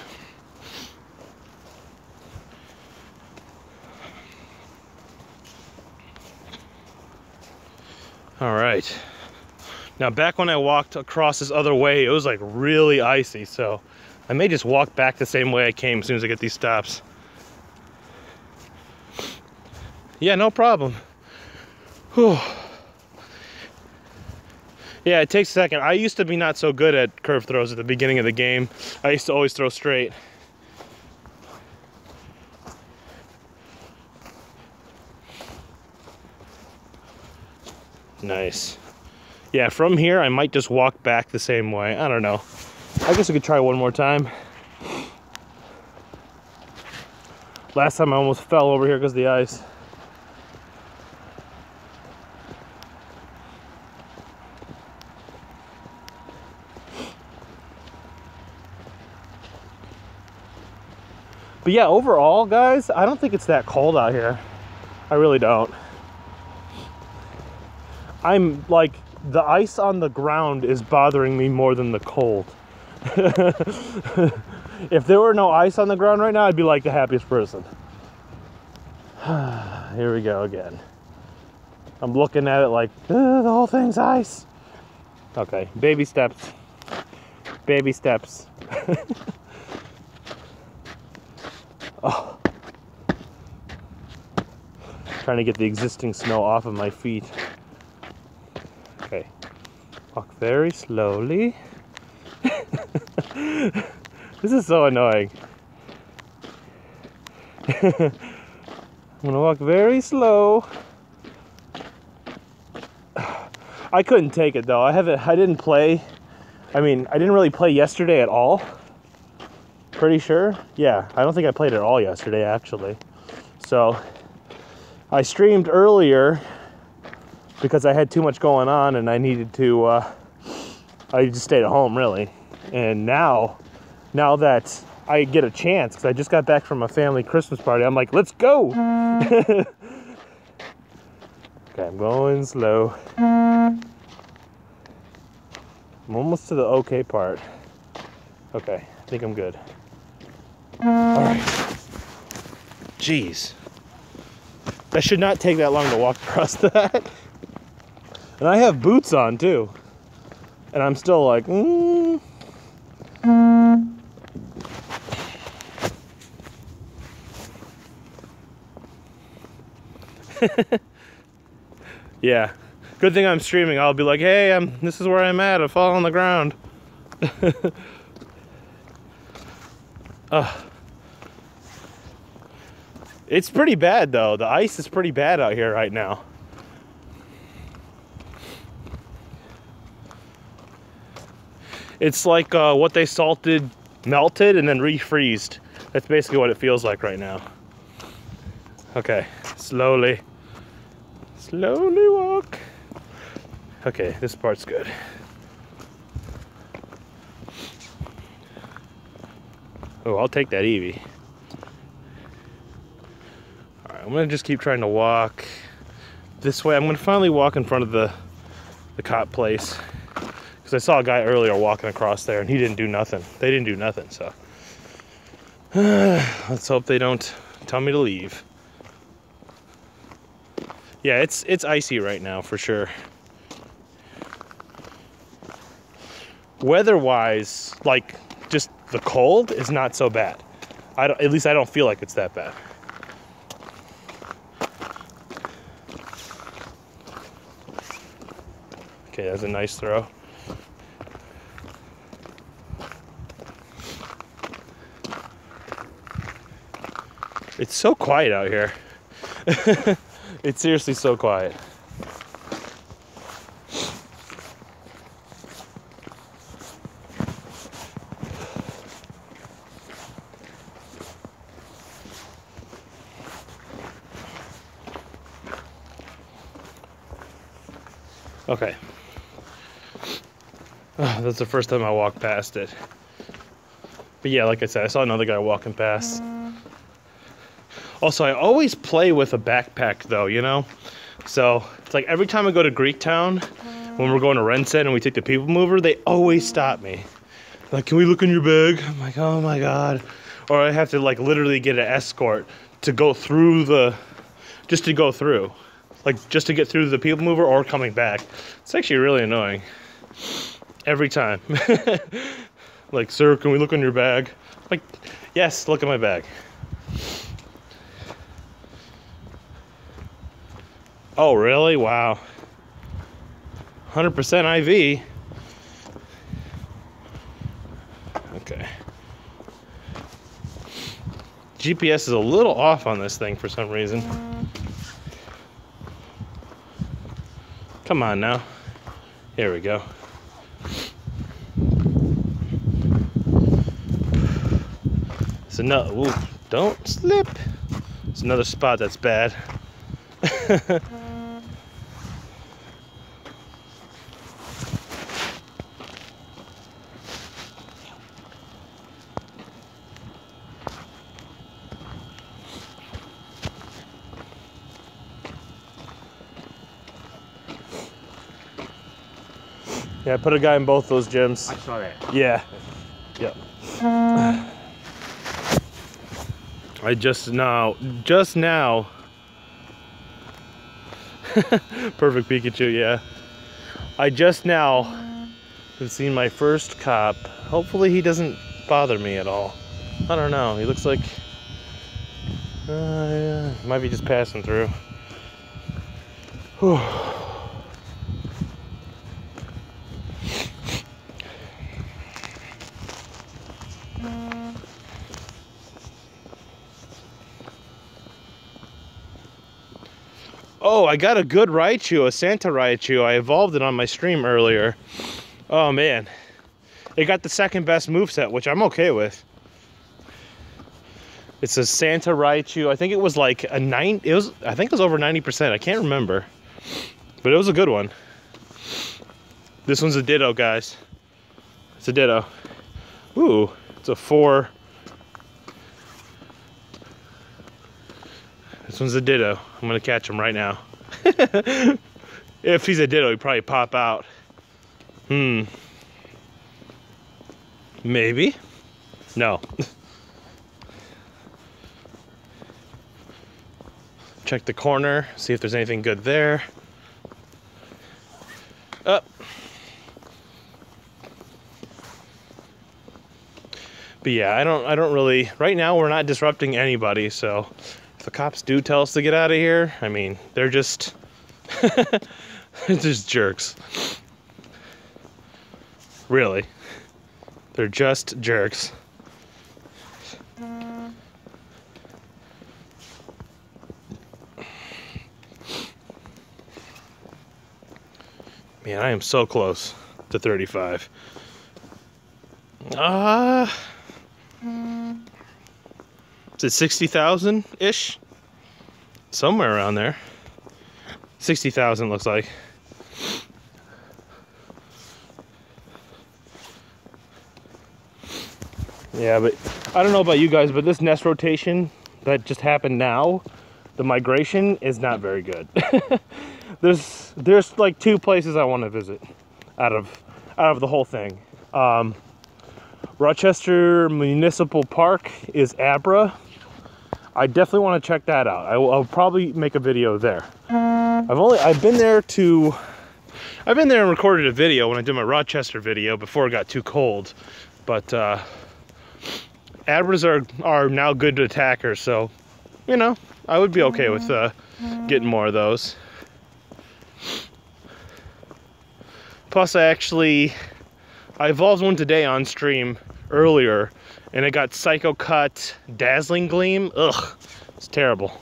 A: All right. Now back when I walked across this other way, it was like really icy, so I may just walk back the same way I came as soon as I get these stops. Yeah, no problem. Whew. Yeah, it takes a second. I used to be not so good at curve throws at the beginning of the game. I used to always throw straight. Nice. Yeah, from here, I might just walk back the same way. I don't know. I guess I could try one more time. Last time I almost fell over here because of the ice. But yeah, overall, guys, I don't think it's that cold out here. I really don't. I'm like, the ice on the ground is bothering me more than the cold. if there were no ice on the ground right now, I'd be like the happiest person. Here we go again. I'm looking at it like, the whole thing's ice. Okay, baby steps. Baby steps. Oh. Trying to get the existing snow off of my feet. Walk very slowly. this is so annoying. I'm gonna walk very slow. I couldn't take it though. I haven't I didn't play I mean, I didn't really play yesterday at all. Pretty sure. Yeah, I don't think I played at all yesterday, actually. So I streamed earlier because I had too much going on and I needed to, uh, I just stayed at home really. And now, now that I get a chance, because I just got back from a family Christmas party, I'm like, let's go. okay, I'm going slow. I'm almost to the okay part. Okay, I think I'm good. All right. Jeez. That should not take that long to walk across that. And I have boots on too. And I'm still like, mm. yeah. Good thing I'm streaming. I'll be like, hey, I'm this is where I'm at. I fall on the ground. uh. It's pretty bad though. The ice is pretty bad out here right now. It's like uh, what they salted melted and then refreezed. That's basically what it feels like right now. Okay, slowly. Slowly walk. Okay, this part's good. Oh, I'll take that Eevee. All right, I'm gonna just keep trying to walk this way. I'm gonna finally walk in front of the the cop place because I saw a guy earlier walking across there and he didn't do nothing. They didn't do nothing, so let's hope they don't tell me to leave. Yeah, it's it's icy right now for sure. Weather-wise, like just the cold is not so bad. I don't, at least I don't feel like it's that bad. Okay, that's a nice throw. It's so quiet out here. it's seriously so quiet. Okay. Ah, that's the first time I walked past it. But yeah, like I said, I saw another guy walking past. Also, I always play with a backpack though, you know? So it's like every time I go to Greektown, when we're going to RenCen and we take the people mover, they always stop me. Like, can we look in your bag? I'm like, oh my god. Or I have to like literally get an escort to go through the, just to go through. Like just to get through the people mover or coming back. It's actually really annoying. Every time. like, sir, can we look in your bag? Like, yes, look at my bag. Oh, really? Wow. 100% IV. Okay. GPS is a little off on this thing for some reason. Come on now. Here we go. It's another. Ooh, don't slip. It's another spot that's bad. Yeah, I put a guy in both those gyms.
B: I saw that.
A: Yeah. Yep. I just now, just now. Perfect Pikachu, yeah. I just now have seen my first cop. Hopefully he doesn't bother me at all. I don't know. He looks like uh, yeah, might be just passing through. Whew. Oh, I got a good Raichu, a Santa Raichu. I evolved it on my stream earlier. Oh man. It got the second best moveset, which I'm okay with. It's a Santa Raichu. I think it was like a nine it was I think it was over 90%. I can't remember. But it was a good one. This one's a ditto, guys. It's a ditto. Ooh, it's a four. This one's a ditto. I'm gonna catch him right now. if he's a ditto, he'd probably pop out. Hmm. Maybe. No. Check the corner, see if there's anything good there. Up. But yeah, I don't I don't really right now we're not disrupting anybody, so the cops do tell us to get out of here, I mean, they're just they're just jerks. Really. They're just jerks. Man, I am so close to 35. Ah. Uh, is it 60,000 ish? Somewhere around there. 60,000 looks like. Yeah, but I don't know about you guys, but this nest rotation that just happened now, the migration is not very good. there's there's like two places I want to visit out of out of the whole thing. Um, Rochester Municipal Park is Abra. I definitely want to check that out. I will, I'll probably make a video there. I've only I've been there to I've been there and recorded a video when I did my Rochester video before it got too cold. But uh Abras are are now good attackers, so you know, I would be okay with uh getting more of those. Plus, I actually I evolved one today on stream earlier, and it got Psycho Cut Dazzling Gleam. Ugh, it's terrible.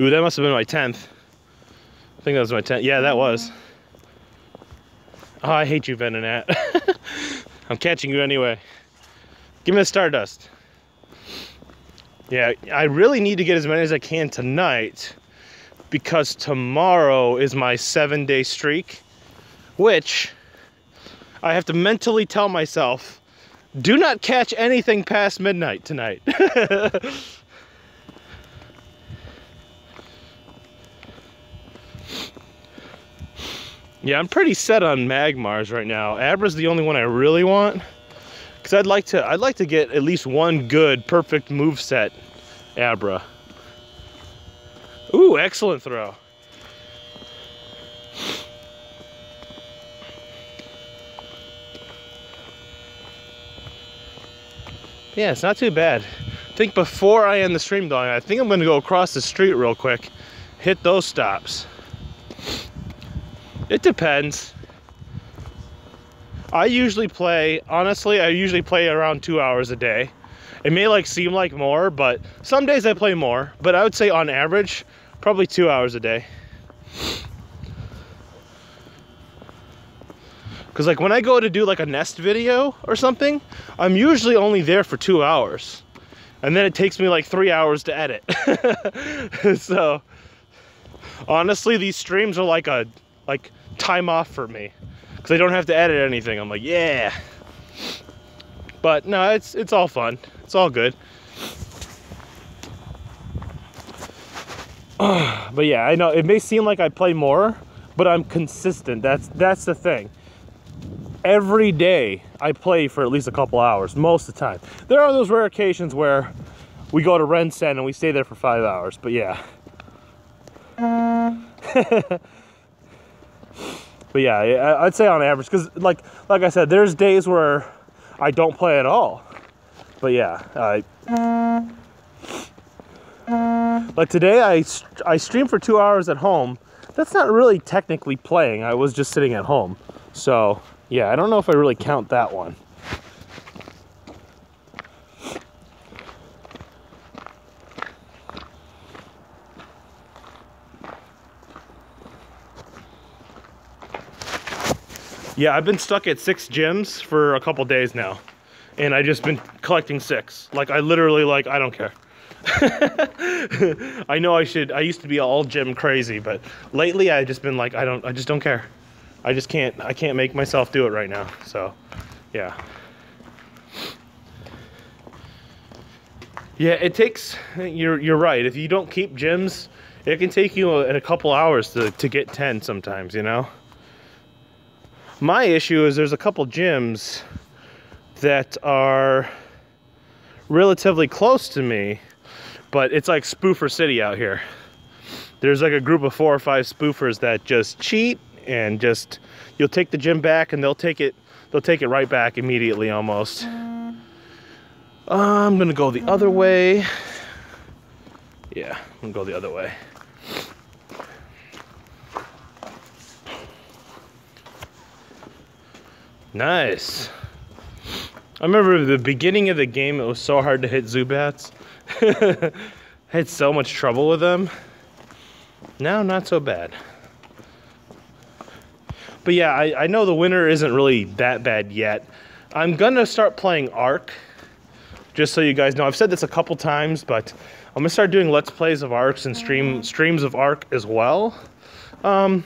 A: Ooh, that must have been my 10th. I think that was my 10th. Yeah, that was. Oh, I hate you, Venonat. I'm catching you anyway. Give me the Stardust. Yeah, I really need to get as many as I can tonight because tomorrow is my seven day streak, which I have to mentally tell myself do not catch anything past midnight tonight. yeah, I'm pretty set on Magmars right now. Abra's the only one I really want. Cause I'd like to I'd like to get at least one good perfect move set Abra. Ooh, excellent throw. Yeah, it's not too bad. I think before I end the stream though, I think I'm gonna go across the street real quick, hit those stops. It depends. I usually play, honestly, I usually play around two hours a day. It may like seem like more, but some days I play more. But I would say on average, probably two hours a day. Cause like when I go to do like a nest video or something, I'm usually only there for two hours. And then it takes me like three hours to edit. so honestly, these streams are like a like time off for me because I don't have to edit anything. I'm like, yeah. But no, it's it's all fun. It's all good. but yeah, I know it may seem like I play more, but I'm consistent. That's that's the thing. Every day I play for at least a couple hours, most of the time. There are those rare occasions where we go to RenCen and we stay there for five hours, but yeah. but yeah, I'd say on average, because like like I said, there's days where I don't play at all. But yeah, I. Like today, I I streamed for two hours at home. That's not really technically playing. I was just sitting at home. So yeah, I don't know if I really count that one. Yeah, I've been stuck at six gyms for a couple days now. And I just been collecting six. Like I literally like I don't care. I know I should I used to be all gym crazy, but lately I just been like I don't I just don't care. I just can't I can't make myself do it right now. So, yeah. Yeah, it takes you're you're right. If you don't keep gyms, it can take you a, a couple hours to to get 10 sometimes, you know? My issue is there's a couple gyms that are relatively close to me, but it's like spoofer city out here. There's like a group of four or five spoofers that just cheat and just you'll take the gym back and they'll take it they'll take it right back immediately almost. I'm gonna go the other way. Yeah, I'm gonna go the other way. Nice. I remember the beginning of the game, it was so hard to hit Zubats. I had so much trouble with them. Now, not so bad. But yeah, I, I know the winter isn't really that bad yet. I'm gonna start playing Ark, just so you guys know. I've said this a couple times, but I'm gonna start doing Let's Plays of Arcs and stream streams of Ark as well. Um,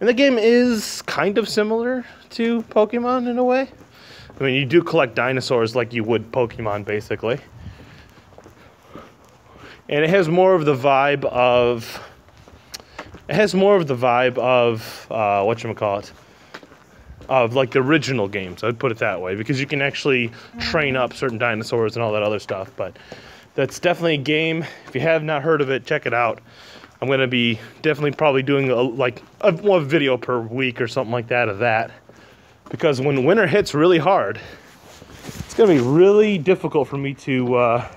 A: and the game is kind of similar to Pokemon in a way. I mean, you do collect dinosaurs like you would Pokemon, basically. And it has more of the vibe of. It has more of the vibe of uh, what you call it, of like the original games. I'd put it that way because you can actually train up certain dinosaurs and all that other stuff. But that's definitely a game. If you have not heard of it, check it out. I'm gonna be definitely probably doing a, like a, one video per week or something like that of that because when winter hits really hard, it's gonna be really difficult for me to uh,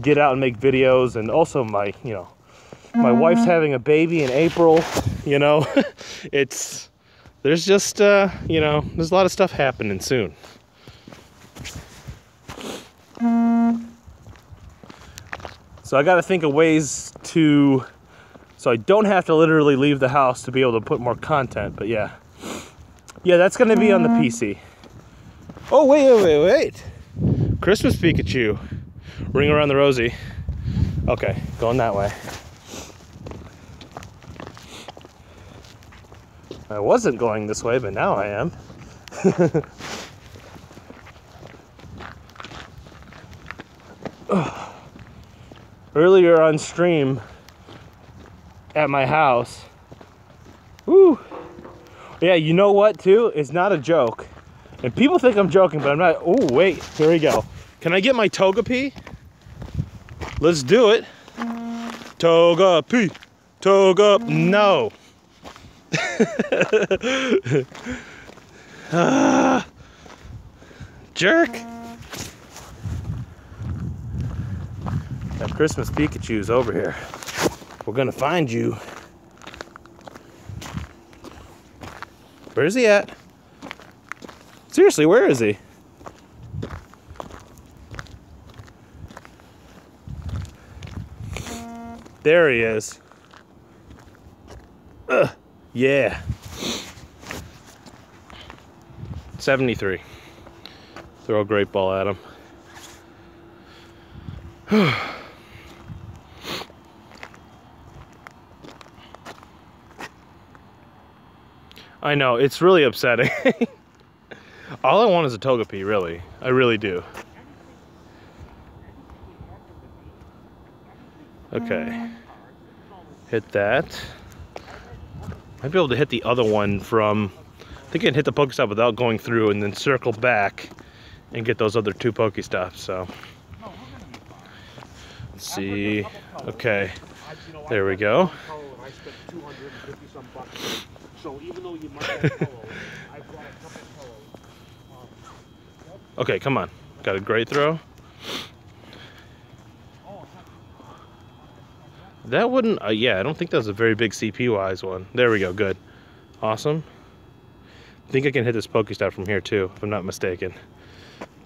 A: get out and make videos. And also my, you know, my wife's uh-huh. having a baby in April. You know, it's there's just uh, you know there's a lot of stuff happening soon. Mm. So I got to think of ways to so I don't have to literally leave the house to be able to put more content. But yeah, yeah, that's gonna be on the uh-huh. PC. Oh wait, wait, wait, wait! Christmas Pikachu, ring around the rosy. Okay, going that way. I wasn't going this way, but now I am. Earlier on stream at my house. Woo! Yeah, you know what too? It's not a joke. And people think I'm joking, but I'm not. Oh, wait, here we go. Can I get my Togepi? Let's do it. Mm-hmm. Togepi. Toga. No. Ah, jerk. That Christmas Pikachu's over here. We're gonna find you. Where's he at? Seriously, where is he? There he is. Ugh, yeah. 73. Throw a great ball at him. I know, it's really upsetting. All I want is a Togepi, really. I really do. Okay. Mm. Hit that. Might be able to hit the other one from... I think I can hit the Pokestop without going through and then circle back and get those other two Pokestops, so... Let's see. Okay. There we go. Okay, come on. Got a great throw. That wouldn't, uh, yeah, I don't think that was a very big CP-wise one. There we go, good. Awesome. I think I can hit this Pokestop from here too, if I'm not mistaken.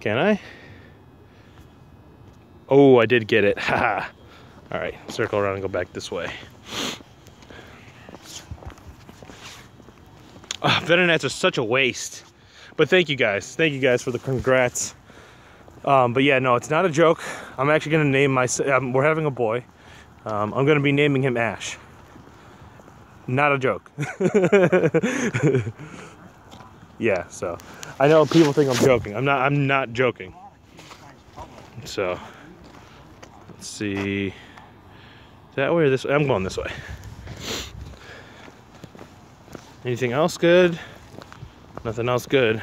A: Can I? Oh, I did get it. Haha. All right, circle around and go back this way. Oh, Venonats are such a waste. But thank you guys. Thank you guys for the congrats. Um, but yeah, no, it's not a joke. I'm actually going to name my... Um, we're having a boy. Um, I'm going to be naming him Ash. Not a joke. yeah, so I know people think I'm joking. I'm not. I'm not joking. So let's see. That way or this way? I'm going this way. Anything else good? Nothing else good.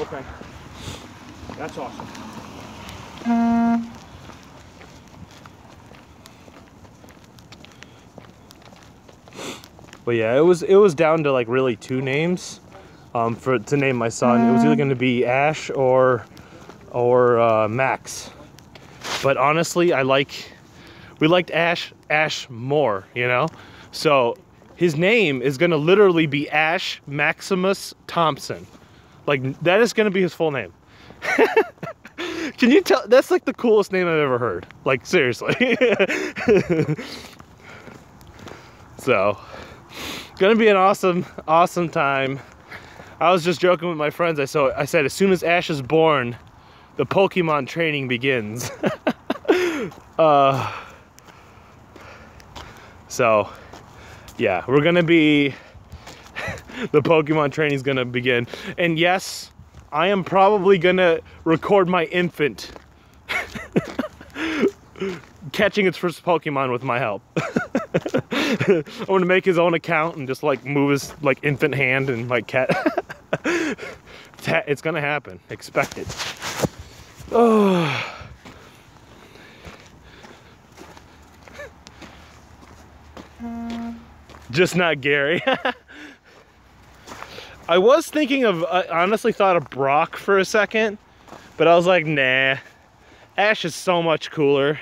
B: Okay. That's awesome.
A: But yeah, it was it was down to like really two names um, for to name my son. It was either going to be Ash or or uh, Max. But honestly, I like we liked Ash Ash more, you know? So his name is gonna literally be Ash Maximus Thompson. Like that is gonna be his full name. Can you tell that's like the coolest name I've ever heard. Like seriously. so gonna be an awesome, awesome time. I was just joking with my friends. I saw I said as soon as Ash is born, the Pokemon training begins. uh so, yeah, we're gonna be, the Pokemon training is gonna begin. And yes, I am probably gonna record my infant catching its first Pokemon with my help. I'm gonna make his own account and just like move his like infant hand and like cat. it's gonna happen. Expect it. Oh. Just not Gary. I was thinking of, I honestly thought of Brock for a second, but I was like, nah. Ash is so much cooler.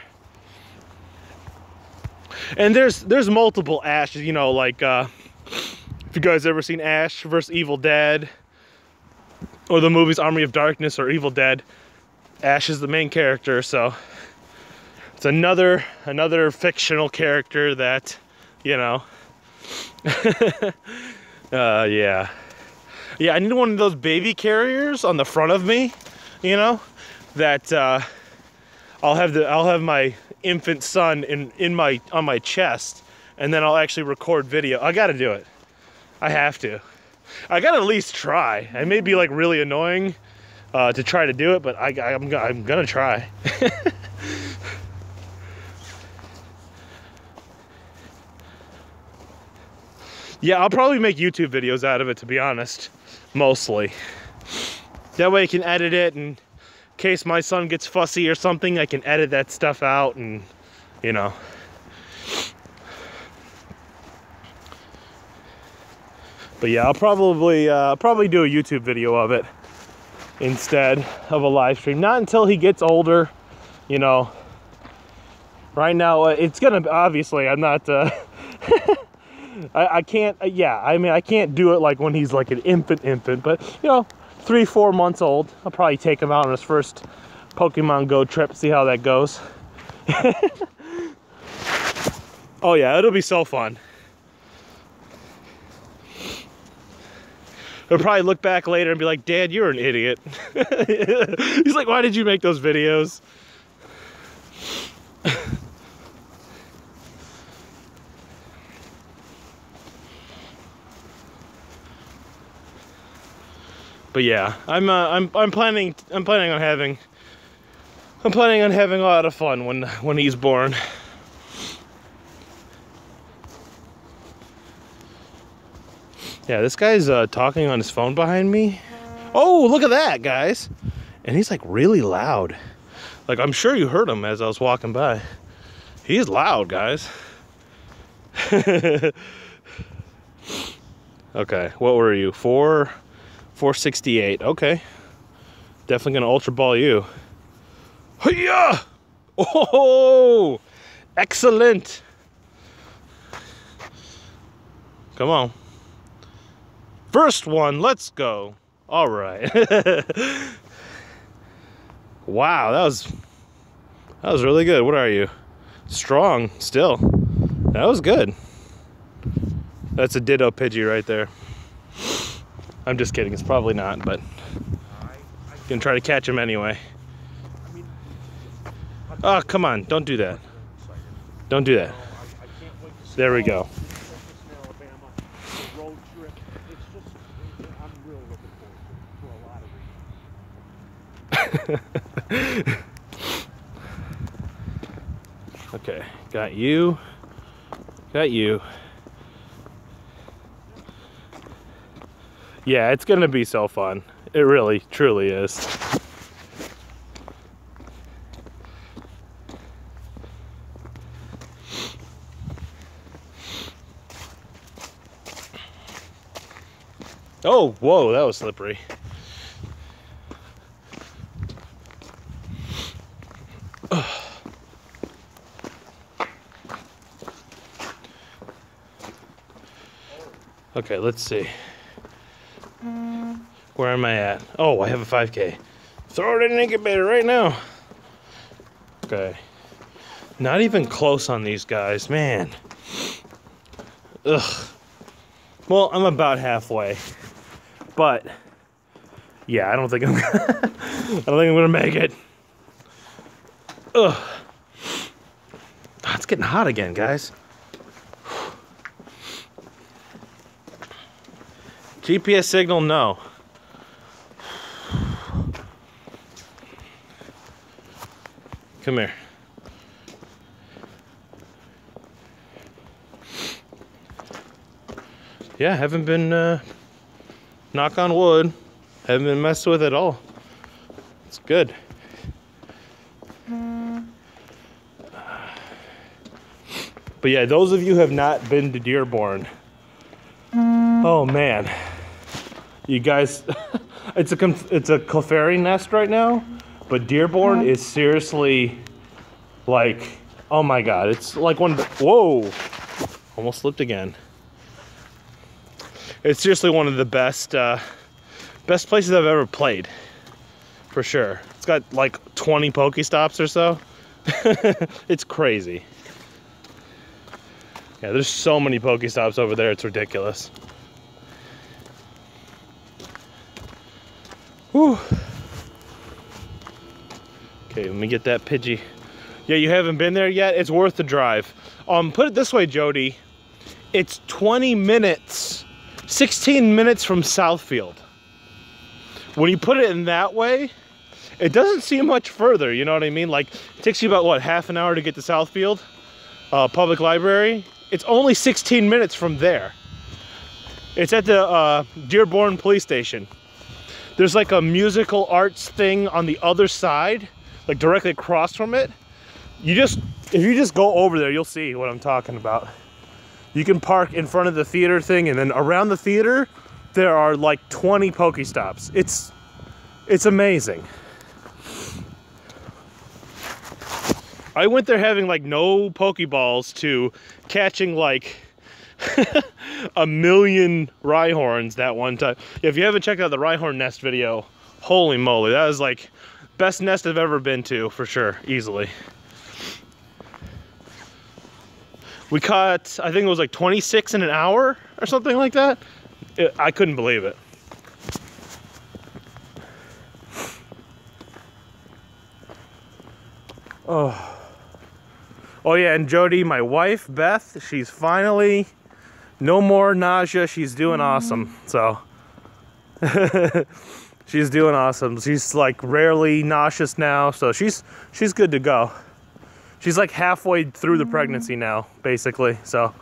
A: And there's there's multiple Ashes, you know, like uh if you guys ever seen Ash versus Evil Dead or the movies Army of Darkness or Evil Dead, Ash is the main character, so it's another another fictional character that, you know. uh yeah. Yeah, I need one of those baby carriers on the front of me, you know, that uh I'll have the I'll have my infant son in in my on my chest and then I'll actually record video. I got to do it. I have to. I got to at least try. It may be like really annoying uh, to try to do it, but I, I'm, I'm gonna try. yeah, I'll probably make YouTube videos out of it, to be honest, mostly. That way I can edit it and in case my son gets fussy or something, I can edit that stuff out and, you know. But yeah, I'll probably uh, probably do a YouTube video of it instead of a live stream. Not until he gets older, you know. Right now, uh, it's gonna obviously. I'm not. Uh, I, I, can't. Uh, yeah, I mean, I can't do it like when he's like an infant, infant. But you know, three, four months old. I'll probably take him out on his first Pokemon Go trip. See how that goes. oh yeah, it'll be so fun. He'll probably look back later and be like, Dad, you're an idiot. He's like, why did you make those videos? but yeah, I'm uh, I'm I'm planning I'm planning on having I'm planning on having a lot of fun when when he's born. Yeah, this guy's uh, talking on his phone behind me. Oh, look at that, guys. And he's like really loud. Like, I'm sure you heard him as I was walking by. He's loud, guys. okay, what were you? Four, 468. Okay. Definitely gonna ultra ball you. Hiya! Oh, excellent. Come on. First one, let's go. All right. wow, that was that was really good. What are you? Strong still. That was good. That's a ditto Pidgey right there. I'm just kidding. It's probably not, but gonna try to catch him anyway. Oh, come on. Don't do that. Don't do that. There we go. okay, got you. Got you. Yeah, it's gonna be so fun. It really, truly is. Oh, whoa, that was slippery. Okay, let's see. Where am I at? Oh, I have a 5K. Throw it in an incubator right now. Okay. Not even close on these guys, man. Ugh. Well, I'm about halfway. But yeah, I don't think I'm I don't think I'm gonna make it. Ugh. Oh, it's getting hot again, guys. GPS signal, no. Come here. Yeah, haven't been, uh, knock on wood, haven't been messed with at all. It's good. But yeah, those of you who have not been to Dearborn, oh man, you guys, it's a it's a Clefairy nest right now, but Dearborn is seriously like Oh my god, it's like one of the, whoa, almost slipped again. It's seriously one of the best, uh, best places I've ever played, for sure. It's got like 20 Pokestops or so. it's crazy. Yeah, there's so many Pokestops over there, it's ridiculous. Whew. Okay, let me get that Pidgey. Yeah, you haven't been there yet? It's worth the drive. Um, put it this way, Jody. It's 20 minutes, 16 minutes from Southfield. When you put it in that way, it doesn't seem much further, you know what I mean? Like, it takes you about, what, half an hour to get to Southfield uh, Public Library? It's only 16 minutes from there. It's at the uh, Dearborn Police Station. There's like a musical arts thing on the other side, like directly across from it. You just, if you just go over there, you'll see what I'm talking about. You can park in front of the theater thing and then around the theater, there are like 20 Pokestops. It's, it's amazing. I went there having like no Pokeballs to catching like a million Rhyhorns that one time. If you haven't checked out the Rhyhorn nest video, holy moly, that was like best nest I've ever been to for sure, easily. We caught, I think it was like 26 in an hour or something like that. It, I couldn't believe it. Oh. Oh yeah, and Jody, my wife, Beth, she's finally no more nausea. She's doing awesome. So she's doing awesome. She's like rarely nauseous now, so she's she's good to go. She's like halfway through the mm-hmm. pregnancy now, basically. So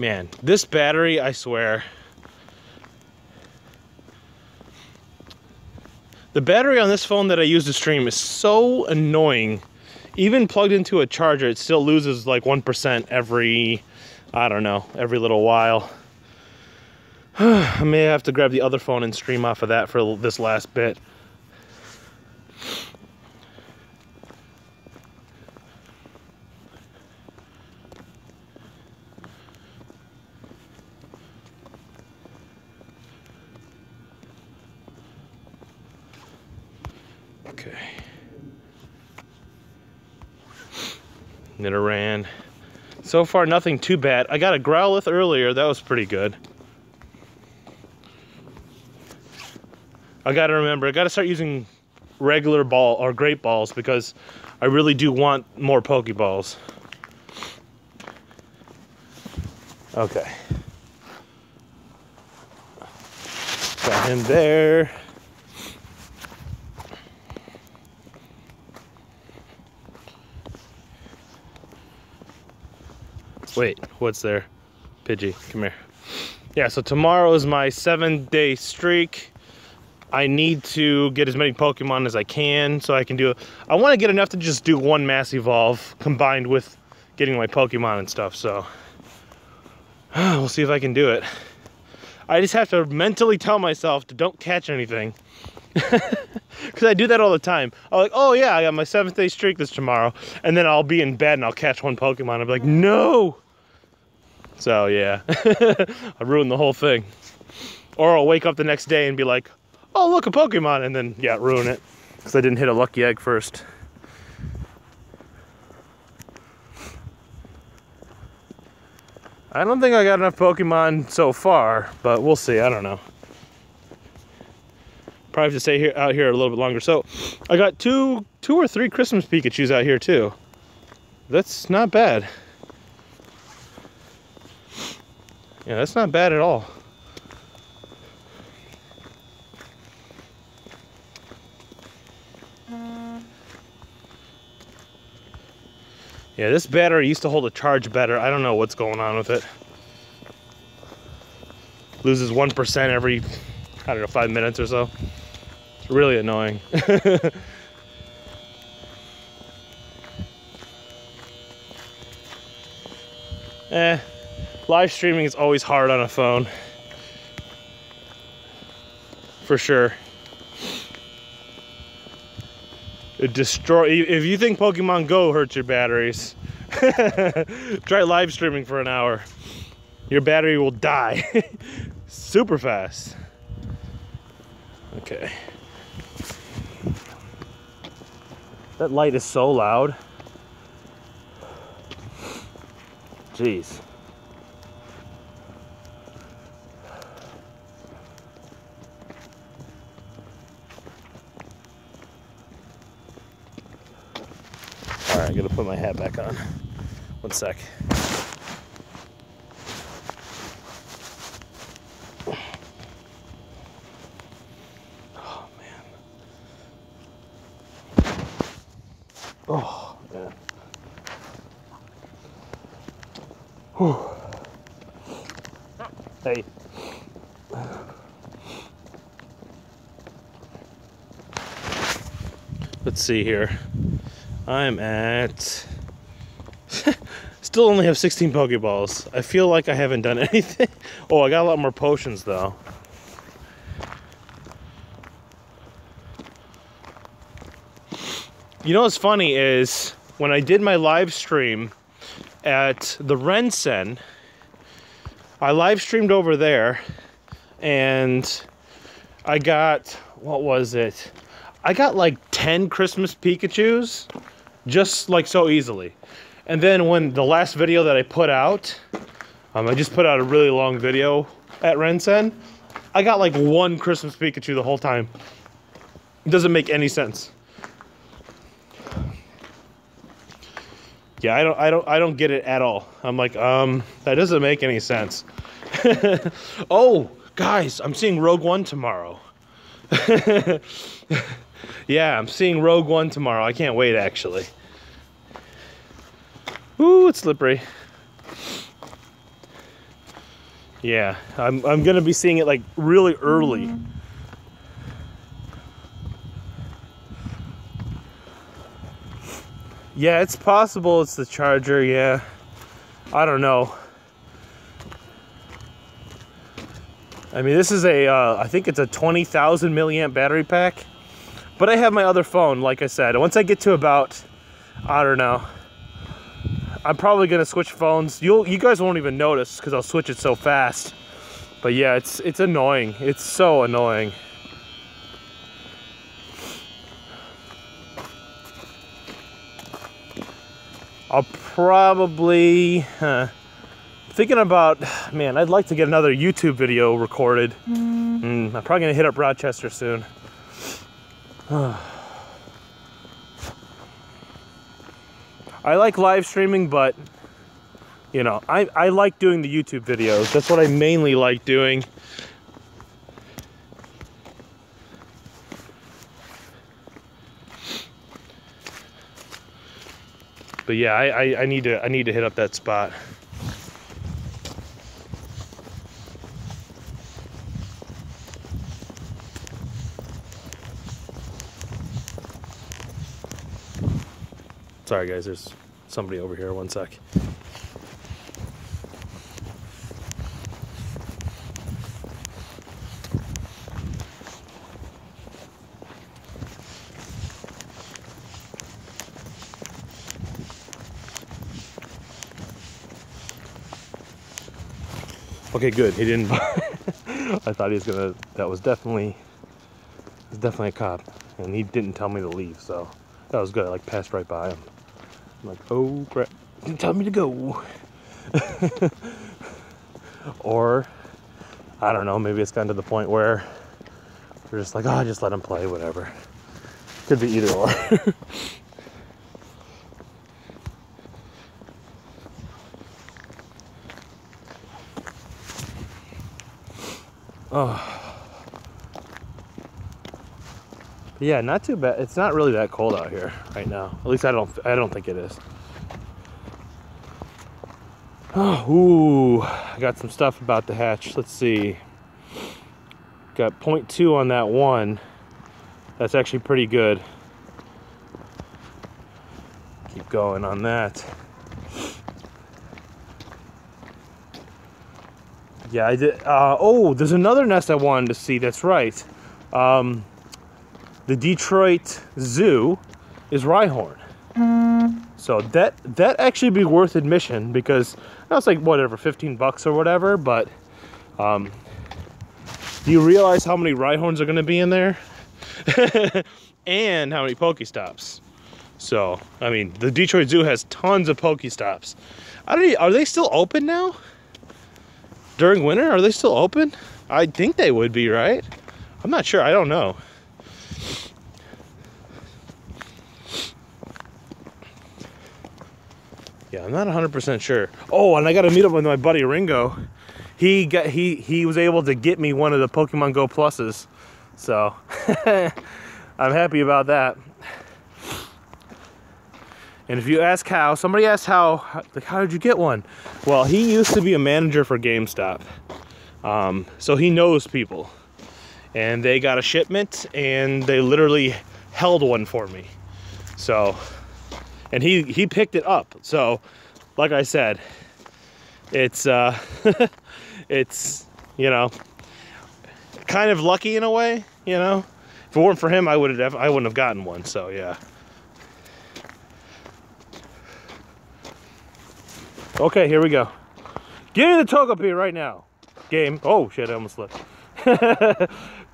A: Man, this battery, I swear. The battery on this phone that I use to stream is so annoying. Even plugged into a charger, it still loses like 1% every, I don't know, every little while. I may have to grab the other phone and stream off of that for this last bit. Nidoran. So far, nothing too bad. I got a Growlithe earlier. That was pretty good. I got to remember, I got to start using regular ball or great balls because I really do want more Pokeballs. Okay. Got him there. Wait, what's there? Pidgey, come here. Yeah, so tomorrow is my seven day streak. I need to get as many Pokemon as I can so I can do, I want to get enough to just do one mass evolve combined with getting my Pokemon and stuff, so we'll see if I can do it. I just have to mentally tell myself to don't catch anything. Because I do that all the time. I'm like, oh yeah, I got my seventh day streak this tomorrow. And then I'll be in bed and I'll catch one Pokemon. I'll be like, no! So yeah, I ruined the whole thing. Or I'll wake up the next day and be like, oh look, a Pokemon, and then yeah, ruin it. Because I didn't hit a lucky egg first. I don't think I got enough Pokemon so far, but we'll see, I don't know. Probably have to stay here out here a little bit longer. So I got two two or three Christmas Pikachus out here too. That's not bad. Yeah, that's not bad at all. Yeah, this battery used to hold a charge better. I don't know what's going on with it. Loses 1% every, I don't know, five minutes or so. It's really annoying. Eh, live streaming is always hard on a phone. For sure. It destroy. If you think Pokemon Go hurts your batteries, try live streaming for an hour. Your battery will die super fast. Okay. That light is so loud. Jeez. All right, I gotta put my hat back on. One sec. Oh man. Oh man. Whew. Hey. Let's see here. I'm at. Still only have 16 Pokeballs. I feel like I haven't done anything. Oh, I got a lot more potions though. You know what's funny is when I did my live stream at the RenCen, I live streamed over there and I got, what was it? I got like 10 Christmas Pikachus just like so easily. And then when the last video that I put out, um, I just put out a really long video at RenCen, I got like one Christmas Pikachu the whole time. It doesn't make any sense. Yeah, I don't I don't I don't get it at all. I'm like, um, that doesn't make any sense. oh, guys, I'm seeing Rogue One tomorrow. yeah, I'm seeing Rogue One tomorrow. I can't wait actually. Ooh, it's slippery. Yeah, I'm I'm gonna be seeing it like really early. Yeah, it's possible it's the charger, yeah. I don't know. I mean, this is a, uh, I think it's a 20,000 milliamp battery pack. But I have my other phone, like I said. Once I get to about, I don't know, I'm probably gonna switch phones. You'll, you guys won't even notice because I'll switch it so fast. But yeah, it's it's annoying. It's so annoying. I'll probably huh, thinking about man. I'd like to get another YouTube video recorded. Mm, I'm probably gonna hit up Rochester soon. I like live streaming, but you know, I, I like doing the YouTube videos. That's what I mainly like doing. But yeah, I, I, I need to I need to hit up that spot. Sorry guys, there's somebody over here. One sec. Okay, good. He didn't. I thought he was gonna. That was definitely. Was definitely a cop, and he didn't tell me to leave. So that was good. I like passed right by him. I'm like, oh crap! Didn't tell me to go. or, I don't know. Maybe it's gotten to the point where we're just like, oh, just let him play, whatever. Could be either or. Oh. Yeah, not too bad. It's not really that cold out here right now. At least I don't. I don't think it is. Oh, ooh, I got some stuff about the hatch. Let's see. Got 0.2 on that one. That's actually pretty good. Keep going on that. Yeah, I did. Uh, oh, there's another nest I wanted to see. That's right. Um, the Detroit Zoo is Rhyhorn. So that that actually be worth admission because that's like whatever, 15 bucks or whatever. But um, do you realize how many Rhyhorns are to be in there, and how many Pokestops? So I mean, the Detroit Zoo has tons of Pokestops. I don't. Are they still open now? During winter, are they still open? I think they would be, right? I'm not sure. I don't know. Yeah, I'm not 100% sure. Oh, and I got to meet up with my buddy Ringo. He got he he was able to get me one of the Pokemon Go pluses. So, I'm happy about that. And if you ask how, somebody asked how, like, how did you get one? Well, he used to be a manager for GameStop. Um, so he knows people. And they got a shipment and they literally held one for me. So, and he, he picked it up. So, like I said, it's, uh, it's, you know, kind of lucky in a way, you know? If it weren't for him, I would have, I wouldn't have gotten one. So, yeah. Okay, here we go. Give me the Togepi right now. Game. Oh shit, I almost slipped.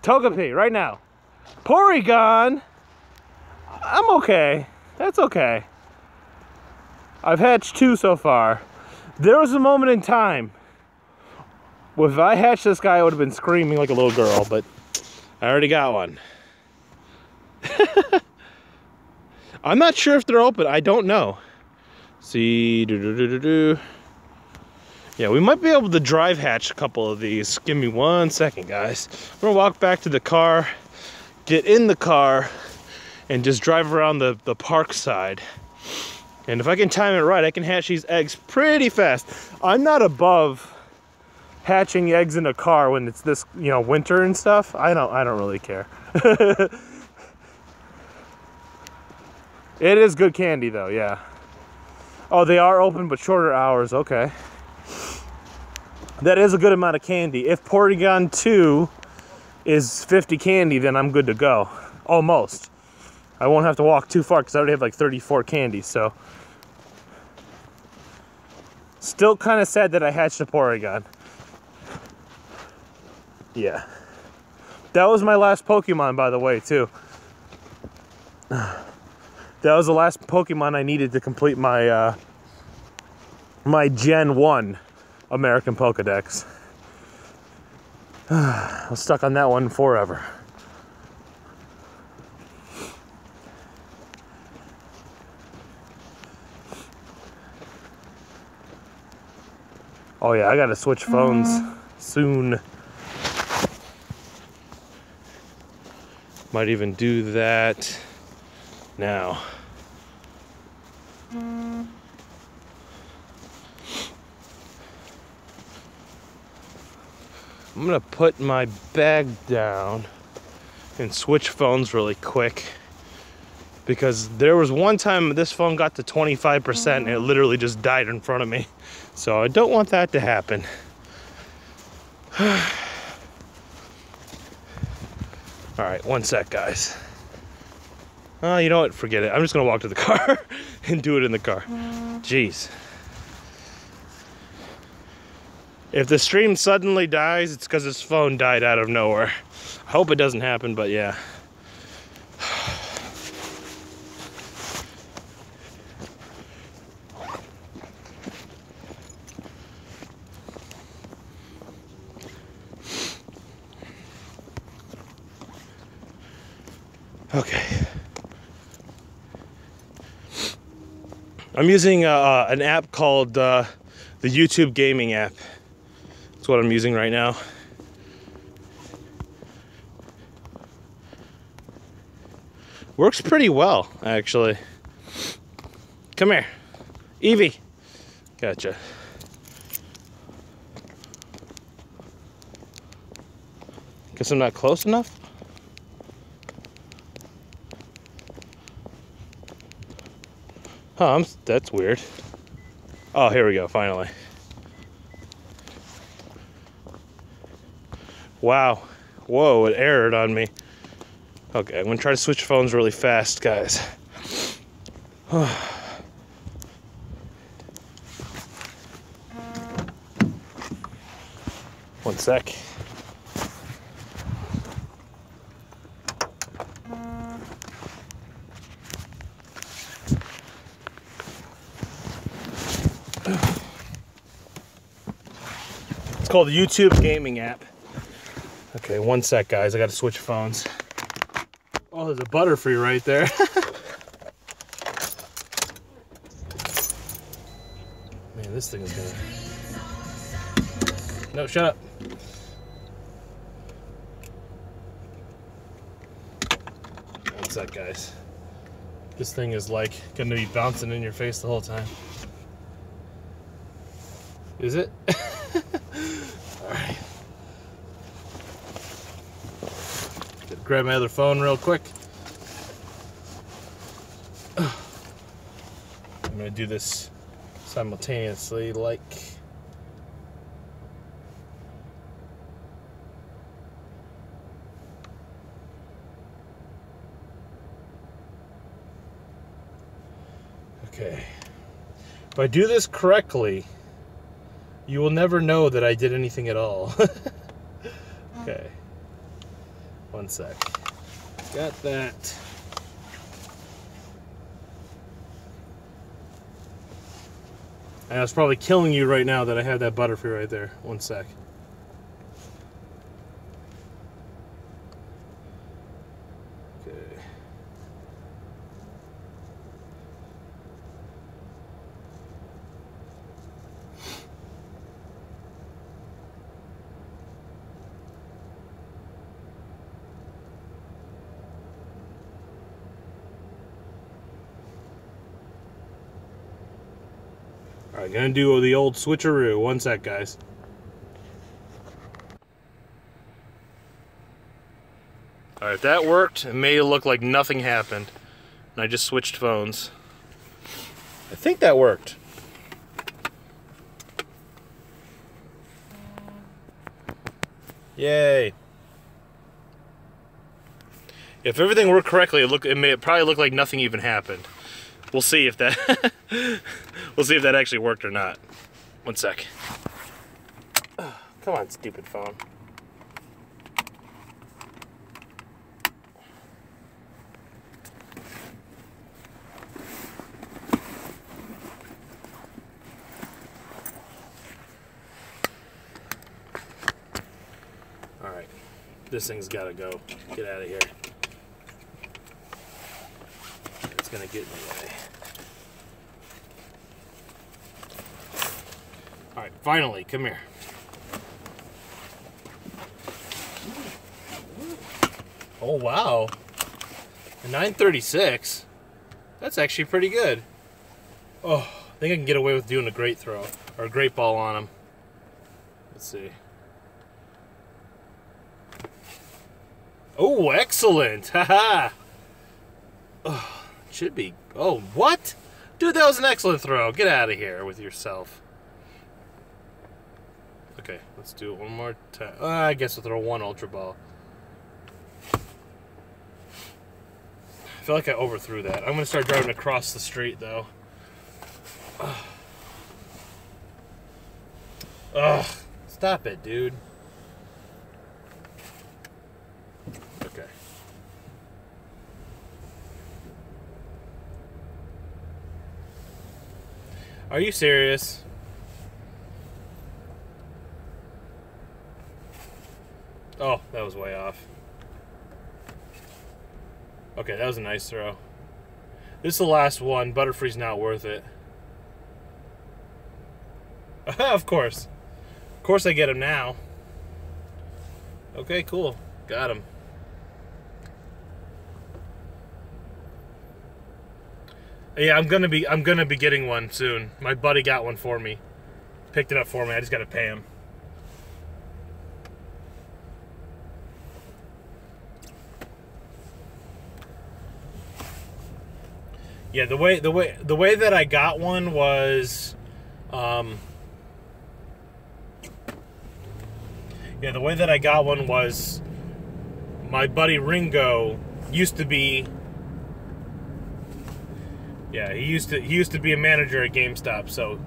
A: Togepi right now. Porygon. I'm okay. That's okay. I've hatched two so far. There was a moment in time. If I hatched this guy, I would have been screaming like a little girl, but I already got one. I'm not sure if they're open. I don't know. See, do do do do do. Yeah, we might be able to drive hatch a couple of these. Give me one second, guys. I'm gonna walk back to the car, get in the car, and just drive around the, the park side. And if I can time it right, I can hatch these eggs pretty fast. I'm not above hatching eggs in a car when it's this, you know, winter and stuff. I don't I don't really care. it is good candy though, yeah. Oh, they are open but shorter hours. Okay. That is a good amount of candy. If Porygon 2 is 50 candy, then I'm good to go. Almost. I won't have to walk too far because I already have like 34 candies, so. Still kind of sad that I hatched a Porygon. Yeah. That was my last Pokemon, by the way, too. That was the last Pokemon I needed to complete my uh, my Gen 1 American Pokedex. I was stuck on that one forever. Oh yeah, I gotta switch phones uh-huh. soon. Might even do that now. I'm gonna put my bag down and switch phones really quick because there was one time this phone got to 25% and it uh-huh. literally just died in front of me. So I don't want that to happen. All right, one sec, guys. Oh, you know what? Forget it. I'm just gonna walk to the car and do it in the car. Jeez. If the stream suddenly dies, it's because his phone died out of nowhere. I hope it doesn't happen, but yeah. Okay. I'm using uh, an app called uh, the YouTube Gaming app. That's what I'm using right now. Works pretty well, actually. Come here. Eevee. Gotcha. Guess I'm not close enough? Huh, I'm, that's weird. Oh, here we go, finally. Wow. Whoa, it errored on me. Okay, I'm gonna try to switch phones really fast, guys. One sec. Called the YouTube Gaming app. Okay, one sec, guys. I gotta switch phones. Oh, there's a Butterfree right there. Man, this thing is gonna. No, shut up. One sec, guys. This thing is like gonna be bouncing in your face the whole time. Is it? Grab my other phone real quick. I'm gonna do this simultaneously, like. Okay. If I do this correctly, you will never know that I did anything at all. One sec. Got that. And it's probably killing you right now that I have that Butterfree right there. One sec. Okay. All right, gonna do the old switcheroo. One sec, guys. All right, that worked. It made it look like nothing happened. And I just switched phones. I think that worked. Yay. If everything worked correctly, it look it may it probably look like nothing even happened. We'll see if that we'll see if that actually worked or not. One sec. Come on, stupid phone. Alright. This thing's gotta go. Get out of here. It's gonna get in the way. Alright, finally, come here. Oh wow. A 936. That's actually pretty good. Oh, I think I can get away with doing a great throw. Or a great ball on him. Let's see. Oh, excellent! Haha! oh, should be. Oh, what? Dude, that was an excellent throw. Get out of here with yourself. Okay, let's do it one more time. Uh, I guess we'll throw one Ultra Ball. I feel like I overthrew that. I'm going to start driving across the street, though. Ugh. Ugh. Stop it, dude. Okay. Are you serious? Oh, that was way off. Okay, that was a nice throw. This is the last one. Butterfree's not worth it. of course. Of course I get him now. Okay, cool. Got him. Yeah, I'm gonna be I'm gonna be getting one soon. My buddy got one for me. Picked it up for me. I just gotta pay him. Yeah, the way the way the way that I got one was um Yeah, the way that I got one was my buddy Ringo used to be yeah, he used to he used to be a manager at GameStop, so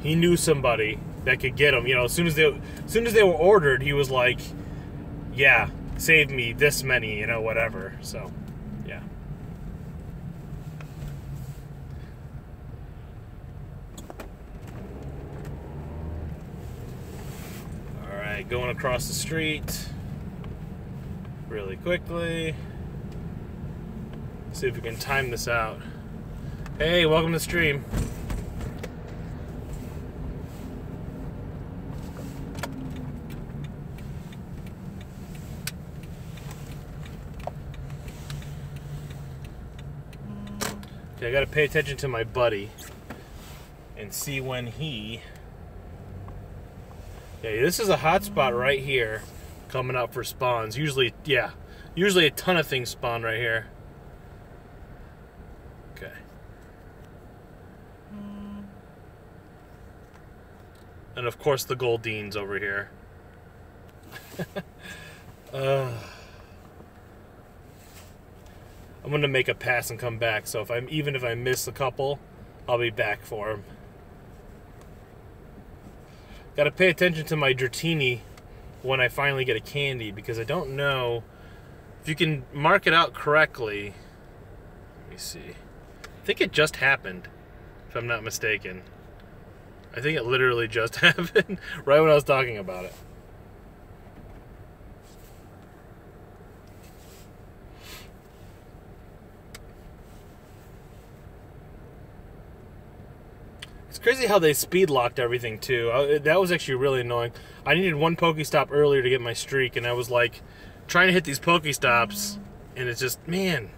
A: he knew somebody that could get them. You know, as soon as they as soon as they were ordered, he was like, "Yeah, save me this many," you know, whatever. So, yeah. Going across the street really quickly. See if we can time this out. Hey, welcome to the stream. Okay, I gotta pay attention to my buddy and see when he. Yeah, this is a hot spot right here coming up for spawns. Usually, yeah, usually a ton of things spawn right here. Okay. And of course the Goldeens over here. uh, I'm gonna make a pass and come back. So if I'm even if I miss a couple, I'll be back for them. Got to pay attention to my Dratini when I finally get a candy because I don't know if you can mark it out correctly. Let me see. I think it just happened, if I'm not mistaken. I think it literally just happened right when I was talking about it. It's crazy how they speed locked everything too. Uh, I, that was actually really annoying. I needed one Pokestop earlier to get my streak, and I was like trying to hit these Pokestops, and it's just man.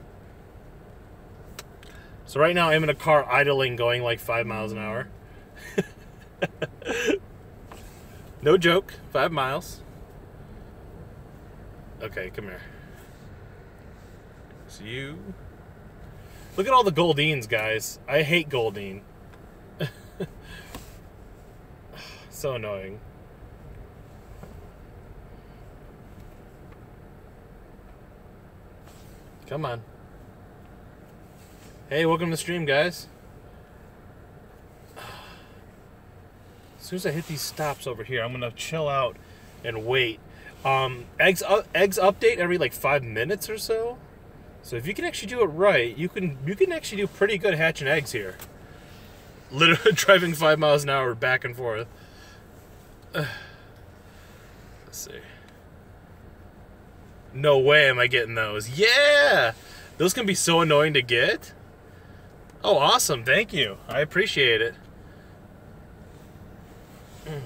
A: So right now I'm in a car idling, going like five miles an hour. no joke, five miles. Okay, come here. So you. Look at all the Goldeens, guys. I hate Goldeen. So annoying. Come on. Hey, welcome to the stream, guys. As soon as I hit these stops over here, I'm gonna chill out and wait. Um, eggs uh, eggs update every like five minutes or so. So if you can actually do it right, you can you can actually do pretty good hatching eggs here. Literally driving five miles an hour back and forth. Let's see. No way am I getting those. Yeah! Those can be so annoying to get. Oh, awesome. Thank you. I appreciate it. Mm.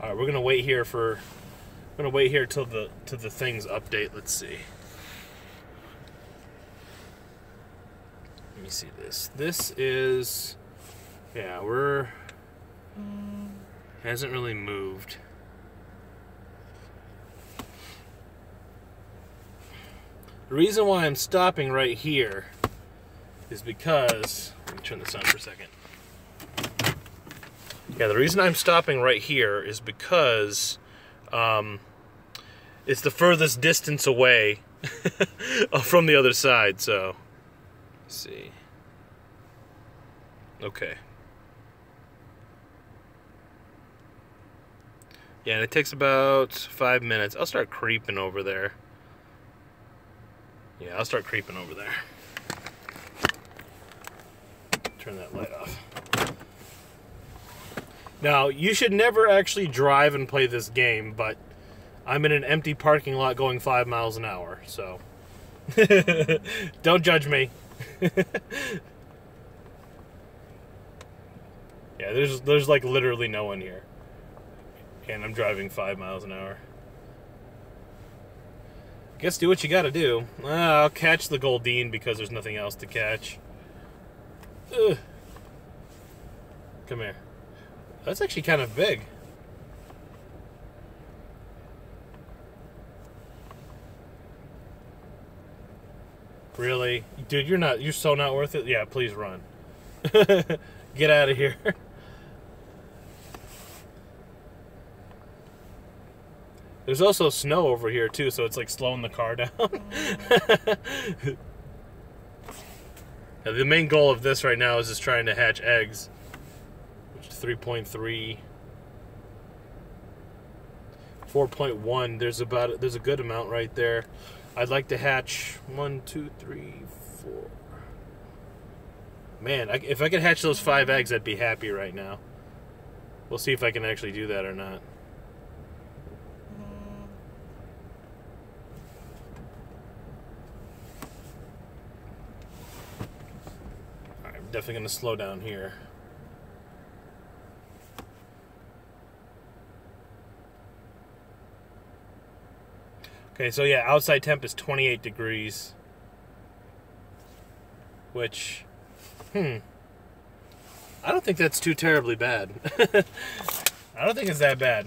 A: All right, we're gonna wait here for. We're gonna wait here till the till the things update. Let's see. Let me see this. This is. Yeah, we're. Hasn't really moved. The reason why I'm stopping right here is because, let me turn this on for a second. Yeah, the reason I'm stopping right here is because um, it's the furthest distance away from the other side, so, let's see. Okay. Yeah, and it takes about five minutes. I'll start creeping over there. Yeah, I'll start creeping over there. Turn that light off. Now, you should never actually drive and play this game, but I'm in an empty parking lot going five miles an hour, so don't judge me. yeah, there's there's like literally no one here, and I'm driving five miles an hour. Guess do what you gotta do. Uh, I'll catch the Goldeen because there's nothing else to catch. Ugh. Come here. That's actually kind of big. Really? Dude, you're not, you're so not worth it. Yeah, please run. Get out of here. There's also snow over here too, so it's like slowing the car down. Now, the main goal of this right now is just trying to hatch eggs. Which is 3.3 4.1 there's about there's a good amount right there i'd like to hatch one two three four man I, if i could hatch those five eggs i'd be happy right now we'll see if i can actually do that or not All right, i'm definitely going to slow down here Okay, so yeah, outside temp is 28 degrees. Which, hmm. I don't think that's too terribly bad. I don't think it's that bad.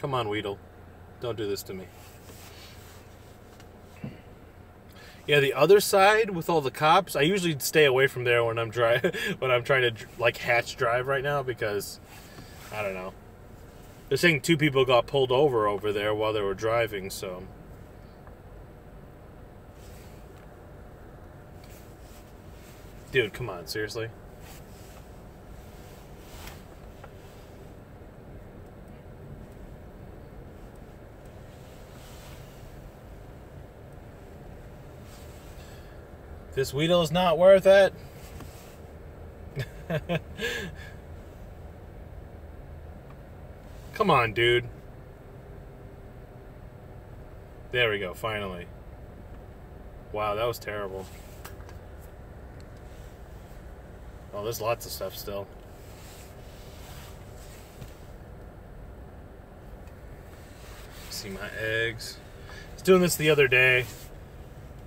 A: Come on, Weedle. Don't do this to me. Yeah, the other side with all the cops, I usually stay away from there when I'm dry when I'm trying to like hatch drive right now because I don't know. They're saying two people got pulled over over there while they were driving, so Dude, come on, seriously? This Weedle is not worth it. Come on, dude. There we go, finally. Wow, that was terrible. Oh, there's lots of stuff still. See my eggs. I was doing this the other day.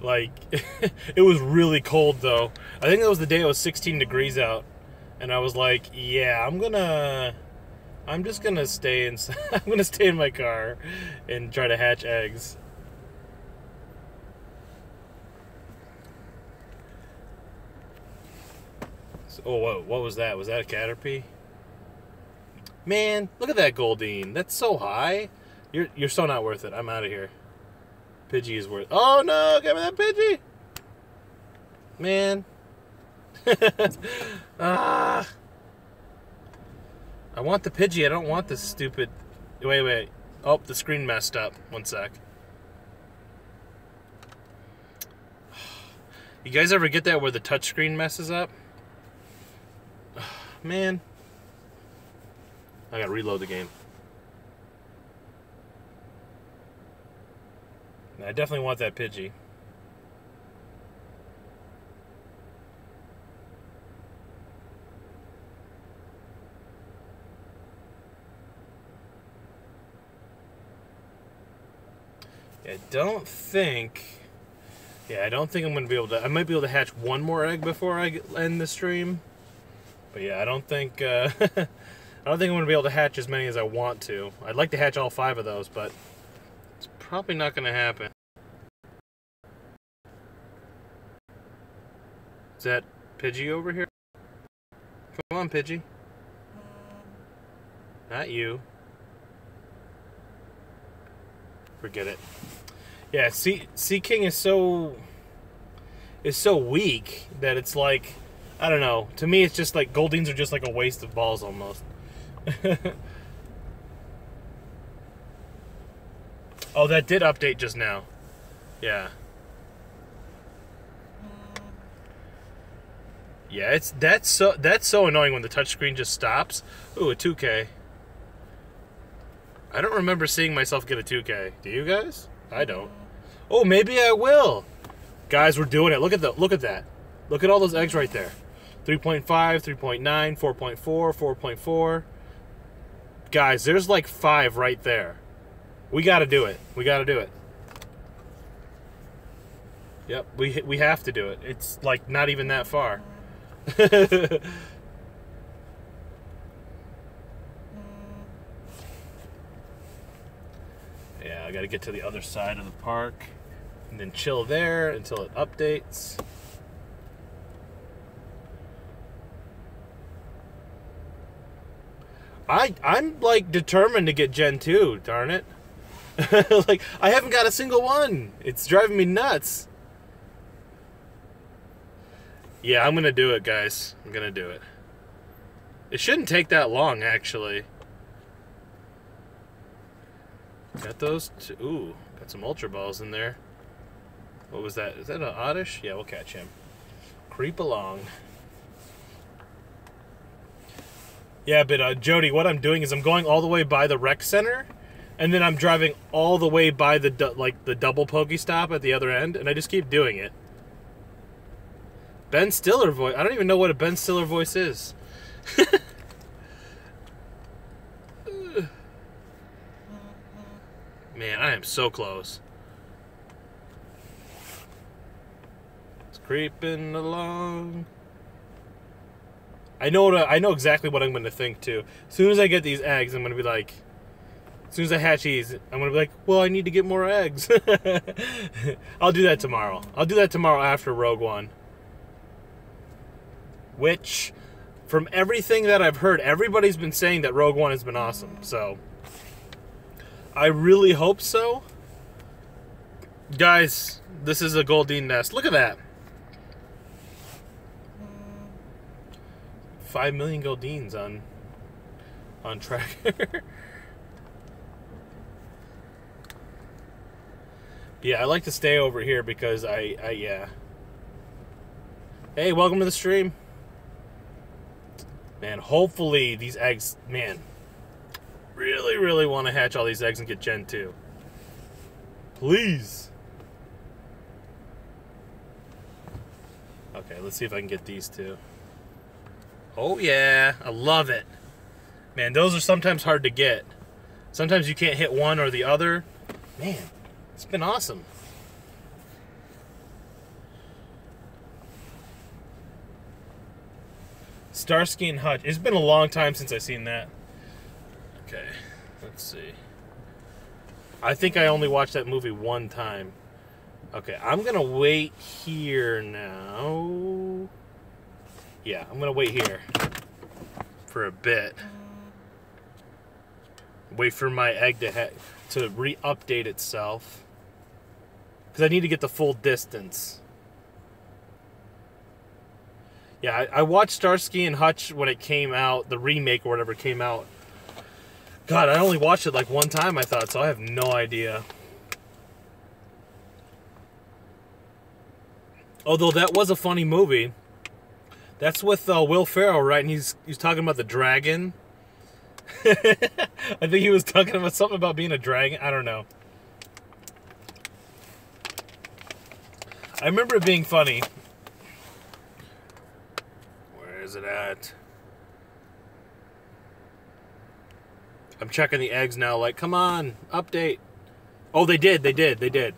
A: Like, it was really cold though. I think that was the day it was 16 degrees out. And I was like, yeah, I'm gonna. I'm just gonna stay in. I'm gonna stay in my car and try to hatch eggs. Oh, what, what was that? Was that a caterpie? Man, look at that Goldeen. That's so high. You're you're so not worth it. I'm out of here. Pidgey is worth. Oh no! Give me that Pidgey. Man. ah. I want the Pidgey. I don't want this stupid. Wait, wait. Oh, the screen messed up. One sec. You guys ever get that where the touchscreen messes up? Man. I gotta reload the game. I definitely want that Pidgey. I don't think. Yeah, I don't think I'm going to be able to. I might be able to hatch one more egg before I end the stream. But yeah, I don't think. Uh, I don't think I'm going to be able to hatch as many as I want to. I'd like to hatch all five of those, but probably not going to happen. Is that Pidgey over here? Come on, Pidgey. Not you. Forget it. Yeah, see Seaking is so is so weak that it's like I don't know. To me, it's just like Goldeens are just like a waste of balls almost. oh, that did update just now. Yeah. Yeah, it's that's so that's so annoying when the touchscreen just stops. Ooh, a 2K. I don't remember seeing myself get a 2K. Do you guys? I don't. Oh, maybe I will. Guys, we're doing it. Look at the look at that. Look at all those eggs right there. 3.5, 3.9, 4.4, 4.4. Guys, there's like 5 right there. We got to do it. We got to do it. Yep, we we have to do it. It's like not even that far. yeah, I got to get to the other side of the park and then chill there until it updates. I I'm like determined to get Gen 2, darn it. like I haven't got a single one. It's driving me nuts. Yeah, I'm going to do it, guys. I'm going to do it. It shouldn't take that long actually. Got those two. Ooh, got some ultra balls in there. What was that? Is that an oddish? Yeah, we'll catch him. Creep along. Yeah, but uh, Jody, what I'm doing is I'm going all the way by the rec center, and then I'm driving all the way by the like the double Pokestop at the other end, and I just keep doing it. Ben Stiller voice. I don't even know what a Ben Stiller voice is. Man, I am so close. It's creeping along. I know what I, I know exactly what I'm going to think too. As soon as I get these eggs, I'm going to be like, as soon as I hatch these, I'm to be like, well, I need to get more eggs. I'll do that tomorrow. I'll do that tomorrow after Rogue One. Which, from everything that I've heard, everybody's been saying that Rogue One has been awesome. So, I really hope so. Guys, this is a Goldeen nest. Look at that. Five million Goldeens on on tracker. yeah, I like to stay over here because I, I yeah. Hey, welcome to the stream. Man, hopefully these eggs, man, really, really want to hatch all these eggs and get Gen 2. Please. Okay, let's see if I can get these two. Oh, yeah. I love it. Man, those are sometimes hard to get. Sometimes you can't hit one or the other. Man, it's been awesome. Starsky and Hutch. It's been a long time since I've seen that. Okay, let's see. I think I only watched that movie one time. Okay, I'm gonna wait here now. Yeah, I'm gonna wait here for a bit. Wait for my egg to to re-update itself because I need to get the full distance. Yeah, I, I watched Starsky and Hutch when it came out, the remake or whatever came out. God, I only watched it like one time, I thought, so I have no idea. Although that was a funny movie. That's with uh, Will Ferrell, right? And he's he's talking about the dragon. I think he was talking about something about being a dragon. I don't know. I remember it being funny. Where is it at? I'm checking the eggs now, like, come on, update. Oh, they did, they did, they did.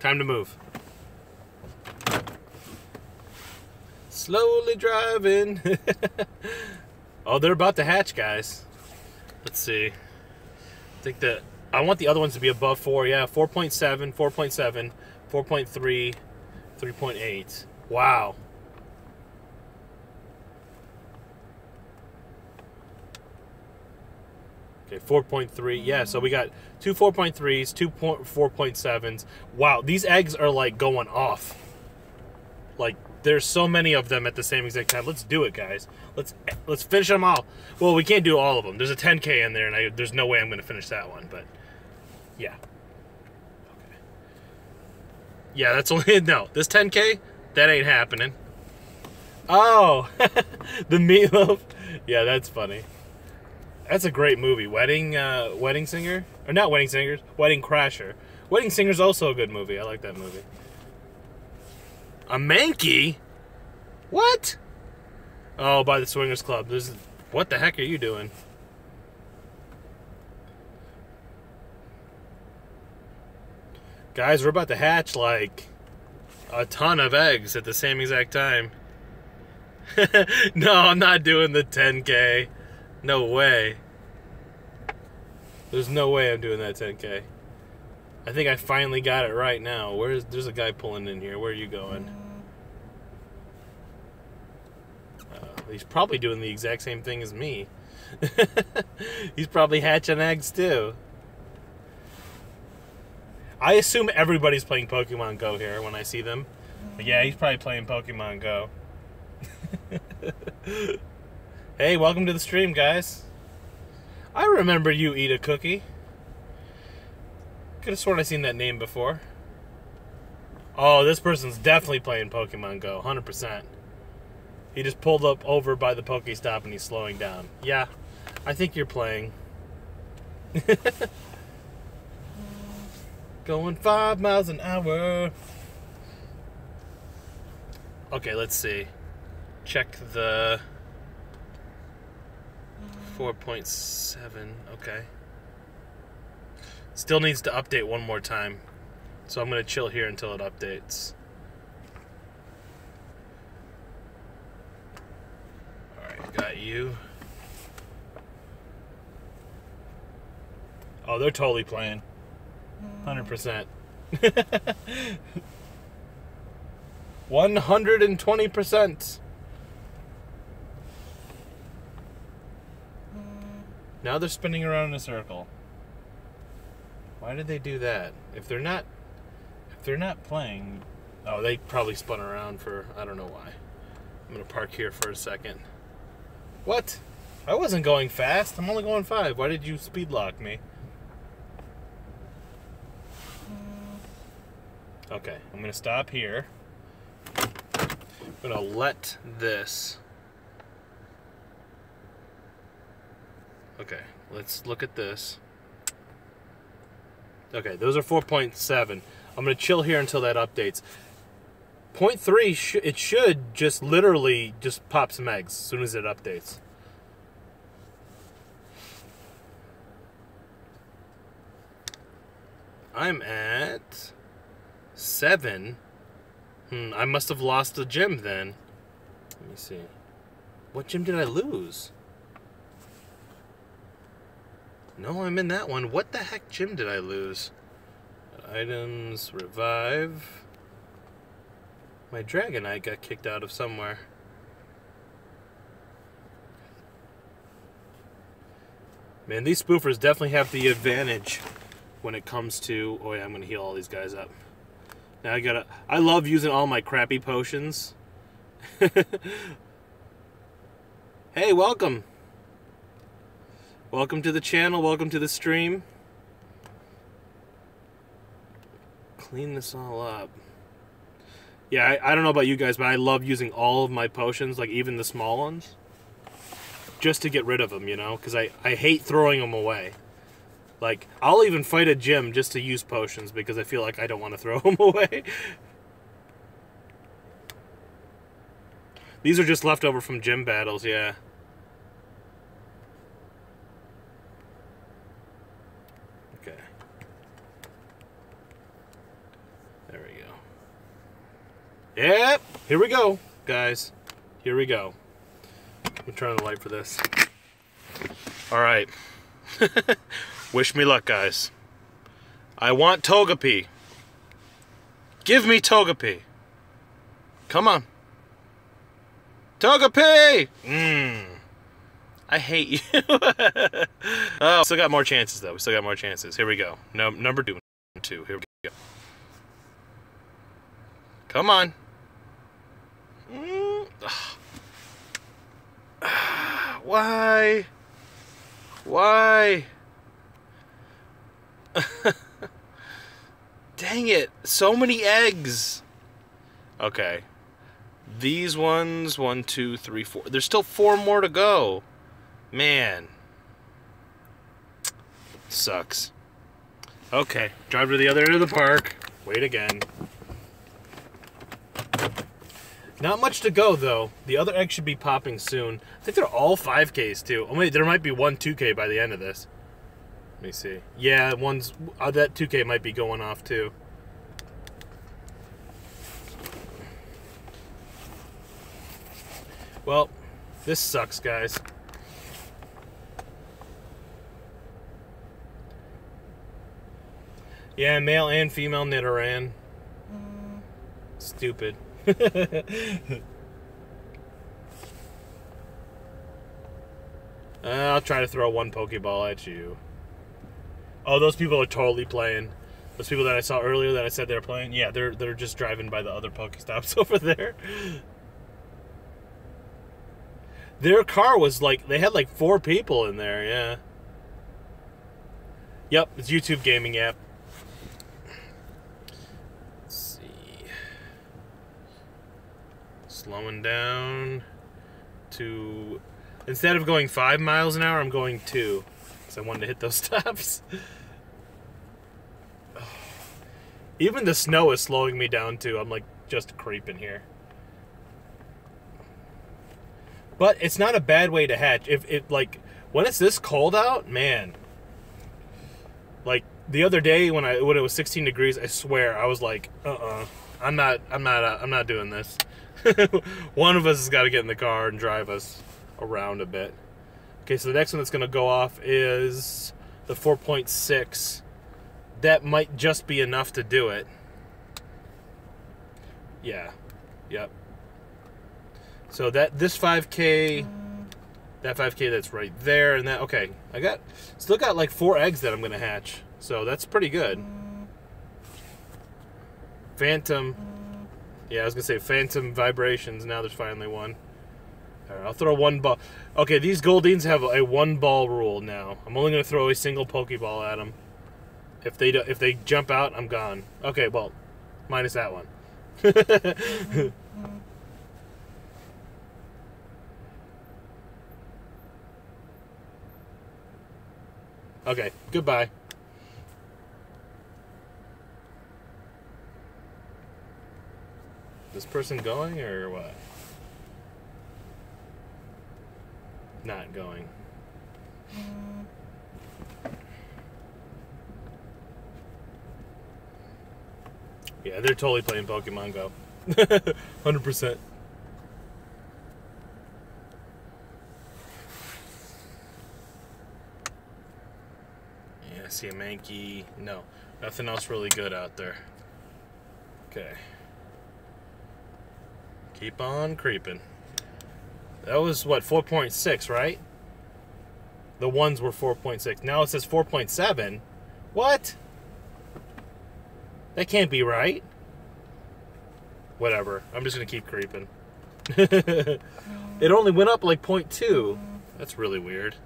A: Time to move. Slowly driving. oh, they're about to hatch, guys. Let's see. I think that I want the other ones to be above 4. Yeah, 4.7, 4.7, 4.3, 3.8. Wow. Okay, 4.3. Yeah, so we got two 4.3s, two 4.7s. Wow, these eggs are like going off. Like there's so many of them at the same exact time. Let's do it, guys. Let's let's finish them all. Well, we can't do all of them. There's a 10k in there, and I, there's no way I'm going to finish that one. But yeah. Yeah, that's only no. This 10k, that ain't happening. Oh, the meatloaf. Yeah, that's funny. That's a great movie. Wedding, uh, Wedding Singer, or not Wedding Singers, Wedding Crasher. Wedding Singer's also a good movie. I like that movie. A Mankey? What? Oh, by the Swingers Club. This is, what the heck are you doing? Guys, we're about to hatch like a ton of eggs at the same exact time. no, I'm not doing the 10k. No way. There's no way I'm doing that 10k. I think I finally got it right now. Where's there's a guy pulling in here. Where are you going? Uh, he's probably doing the exact same thing as me. He's probably hatching eggs too. I assume everybody's playing Pokemon Go here when I see them. But yeah, he's probably playing Pokemon Go. hey, welcome to the stream, guys. I remember you eat a cookie. Could have sworn I seen that name before. Oh, this person's definitely playing Pokemon Go, 100%. He just pulled up over by the Pokestop and he's slowing down. Yeah, I think you're playing. Going five miles an hour. Okay, let's see. Check the 4.7. Okay. Still needs to update one more time. So I'm going to chill here until it updates. Alright, got you. Oh, they're totally playing. 100%. 120%. Mm. Now they're spinning around in a circle. Why did they do that? If they're not if they're not playing, oh, they probably spun around for I don't know why. I'm going to park here for a second. What? I wasn't going fast. I'm only going 5. Why did you speed lock me? Okay, I'm going to stop here. I'm going to let this Okay, let's look at this. Okay, those are 4.7. I'm going to chill here until that updates. Point three, sh it should just literally just pop some eggs as soon as it updates. I'm at seven. Hmm, I must have lost a gym then. Let me see. What gym did I lose? No, I'm in that one. What the heck gym did I lose? Items, revive. My Dragonite got kicked out of somewhere. Man, these spoofers definitely have the advantage when it comes to... Oh yeah, I'm going to heal all these guys up. Now I gotta... I love using all my crappy potions. hey, welcome. Welcome to the channel, welcome to the stream. Clean this all up. Yeah, I, I, don't know about you guys, but I love using all of my potions, like even the small ones, just to get rid of them, you know? Because I, I hate throwing them away. Like, I'll even fight a gym just to use potions because I feel like I don't want to throw them away. These are just leftover from gym battles, yeah. Okay. There we go. Yep, here we go, guys. Here we go. I'm turn the light for this. All right. Wish me luck, guys. I want Togepi. Give me Togepi. Come on. Togepi! Mmm. I hate you. oh, still got more chances, though. We still got more chances. Here we go. No, number two. two. Here we go. Come on. Mm. Why? Why? Dang it. So many eggs. Okay. These ones, one, two, three, four. There's still four more to go. Man. Sucks. Okay. Drive to the other end of the park. Wait again. Not much to go, though. The other egg should be popping soon. I think they're all 5Ks, too. Oh, wait, there might be one 2K by the end of this. Let me see. Yeah, one's uh, that 2K might be going off, too. Well, this sucks, guys. Yeah, male and female Nidoran. Mm. Stupid. Uh, I'll try to throw one Pokeball at you. Oh, those people are totally playing. Those people that I saw earlier that I said they're playing, yeah, they're they're just driving by the other Pokestops over there. Their car was like they had like four people in there, yeah. Yep, it's YouTube gaming app. Let's see. Slowing down to instead of going five miles an hour, I'm going two. Because I wanted to hit those stops. Even the snow is slowing me down too. I'm like just creeping here. But it's not a bad way to hatch. If it like when it's this cold out, man. Like the other day when I when it was 16 degrees, I swear I was like, uh-uh, I'm not, I'm not, uh, I'm not doing this. one of us has got to get in the car and drive us around a bit. Okay, so the next one that's going to go off is the 4.6. That might just be enough to do it. Yeah. Yep. So that this 5k that 5k that's right there and that okay, I got still got like 4 eggs that I'm going to hatch. So that's pretty good. Phantom yeah, I was gonna say phantom vibrations. Now there's finally one. Right, I'll throw one ball. Okay, these Goldeens have a one ball rule now. I'm only gonna throw a single Pokeball at them. If they do, if they jump out, I'm gone. Okay, well, minus that one. okay, goodbye. This person going or what? Not going. Yeah, they're totally playing Pokemon Go. 100%. Yeah, I see a Mankey. No, nothing else really good out there. Okay. Keep on creeping. That was what 4.6, right? The ones were 4.6. Now it says 4.7. What? That can't be right. Whatever. I'm just gonna keep creeping. it only went up like 0.2. That's really weird.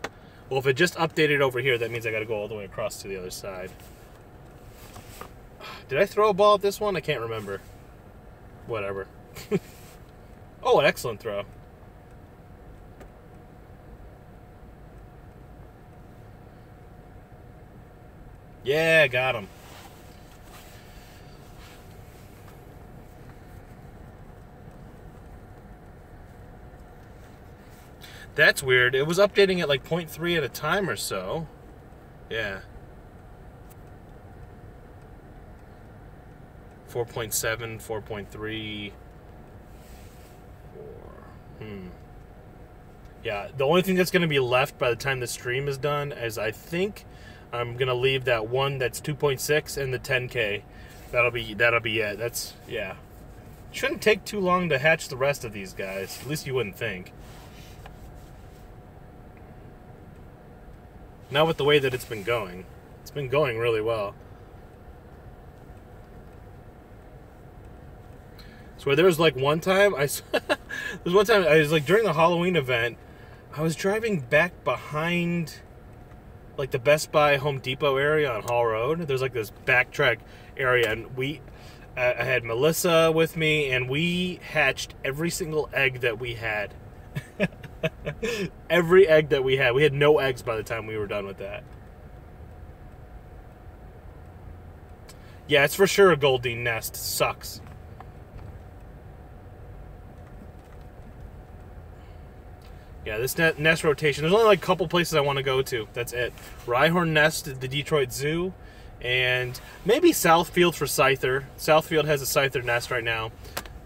A: Well, if it just updated over here, that means I gotta go all the way across to the other side. Did I throw a ball at this one? I can't remember. Whatever. oh, an excellent throw. Yeah, got him. That's weird. It was updating at like 0.3 at a time or so. Yeah. 4.7, 4.3. Hmm. Yeah, the only thing that's going to be left by the time the stream is done is I think I'm to leave that one that's 2.6 and the 10k. That'll be that'll be it. That's yeah. Shouldn't take too long to hatch the rest of these guys. At least you wouldn't think. Now with the way that it's been going. It's been going really well. So there was like one time I there was one time I was like during the Halloween event, I was driving back behind like the Best Buy Home Depot area on Hall Road. There's like this backtrack area and we I had Melissa with me and we hatched every single egg that we had. every egg that we had. We had no eggs by the time we were done with that. Yeah, it's for sure a Goldeen nest. Sucks. Yeah, this nest rotation. There's only like a couple places I want to go to. That's it. Rhyhorn Nest at the Detroit Zoo, and maybe Southfield for Scyther. Southfield has a Scyther nest right now.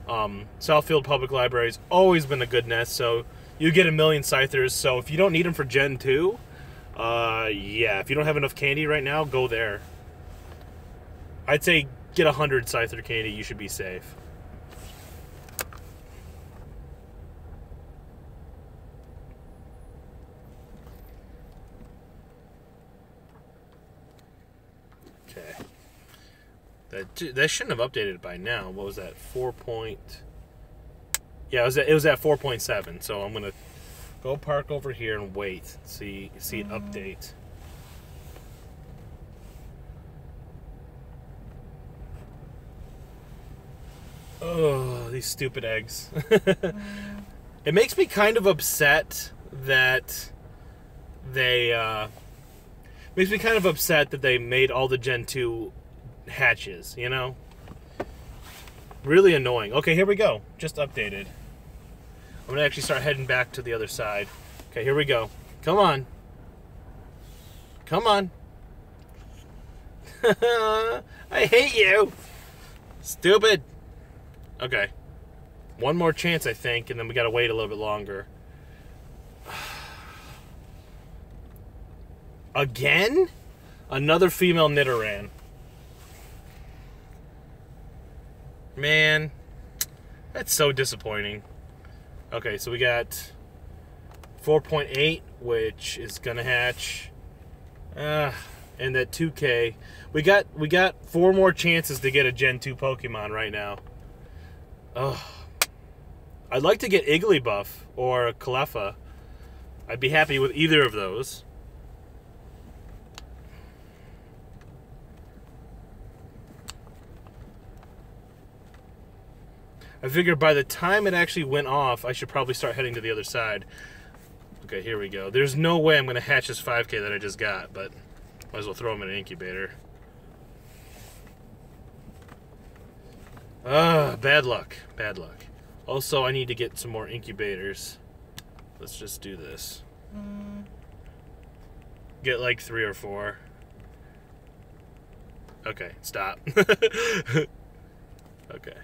A: Um, Southfield Public Library's always been a good nest, so you get a million Scythers. So if you don't need them for Gen 2, uh, yeah, if you don't have enough candy right now, go there. I'd say get a 100 Scyther candy, you should be safe. Okay. That that shouldn't have updated by now. What was that? Four point. Yeah, it was at, it was at four point seven. So I'm gonna go park over here and wait. See see it update. Oh, these stupid eggs. it makes me kind of upset that they uh makes me kind of upset that they made all the Gen 2 hatches, you know? Really annoying. Okay, here we go. Just updated. I'm gonna actually start heading back to the other side. Okay, here we go. Come on. Come on. I hate you. Stupid. Okay. One more chance, I think, and then we gotta wait a little bit longer. Again? Another female Nidoran. Man, that's so disappointing. Okay, so we got 4.8, which is gonna hatch. Uh, and that 2K. We got we got four more chances to get a Gen 2 Pokemon right now. Oh. I'd like to get Igglybuff or Cleffa. I'd be happy with either of those. I figured by the time it actually went off, I should probably start heading to the other side. Okay, here we go. There's no way I'm going to hatch this 5k that I just got, but might as well throw them in an incubator. Ah, bad luck. Bad luck. Also, I need to get some more incubators. Let's just do this. Get like three or four. Okay, stop. okay.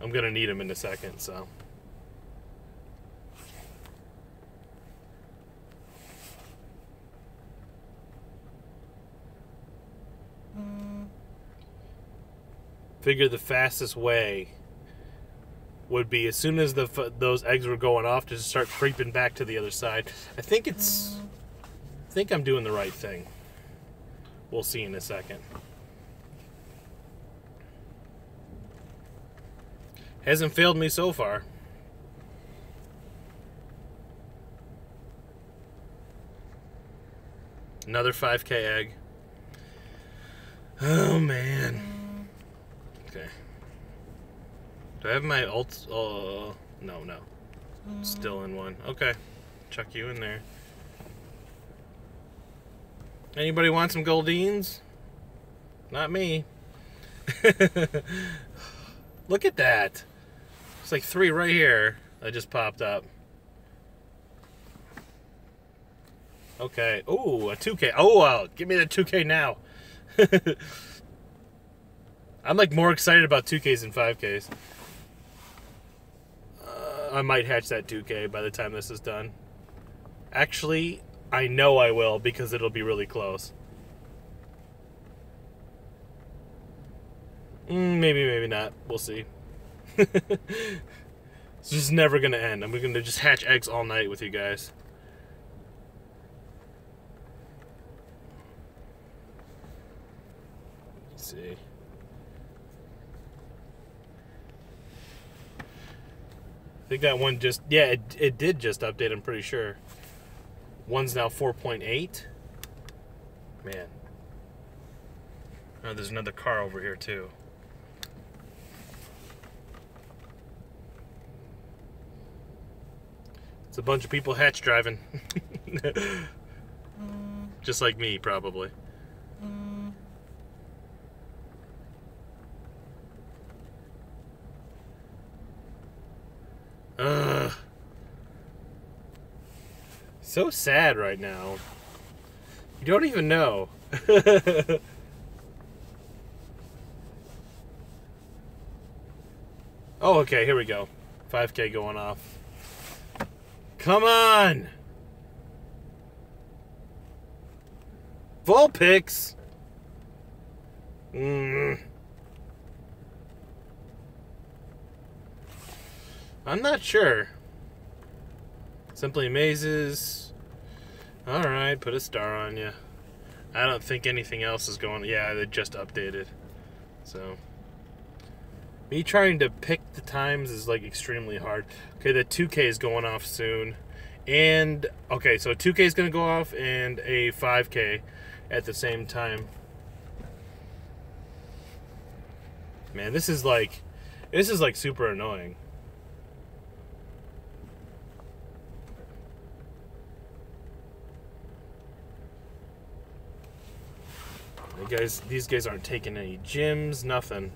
A: I'm gonna need them in a second, so. Figure the fastest way would be as soon as the those eggs were going off to start creeping back to the other side. I think it's. I think I'm doing the right thing. We'll see in a second. Hasn't failed me so far. Another 5k egg. Oh man. Okay. Do I have my ult? Uh, no, no. Still in one. Okay. Chuck you in there. Anybody want some Goldeens? Not me. Look at that. It's like three right here that just popped up. Okay. Oh, a 2K. Oh, wow. Give me the 2K now. I'm like more excited about 2Ks than 5Ks. Uh, I might hatch that 2K by the time this is done. Actually, I know I will because it'll be really close. Mm, maybe, maybe not. We'll see. it's just never gonna end. I'm gonna just hatch eggs all night with you guys. Let's see. I think that one just yeah, it, it did just update. I'm pretty sure. One's now 4.8. Man. Oh, there's another car over here too. It's a bunch of people hatch driving. Just like me, probably. Ugh. So sad right now. You don't even know. oh, okay, here we go. 5k going off. Come on! Vulpix! Mm. I'm not sure. Simply Mazes. Alright, put a star on you. I don't think anything else is going. Yeah, they just updated. So me trying to pick the times is like extremely hard. Okay, the 2K is going off soon. And okay, so 2K is going to go off and a 5K at the same time. Man, this is like this is like super annoying. The guys, these guys aren't taking any gyms, nothing.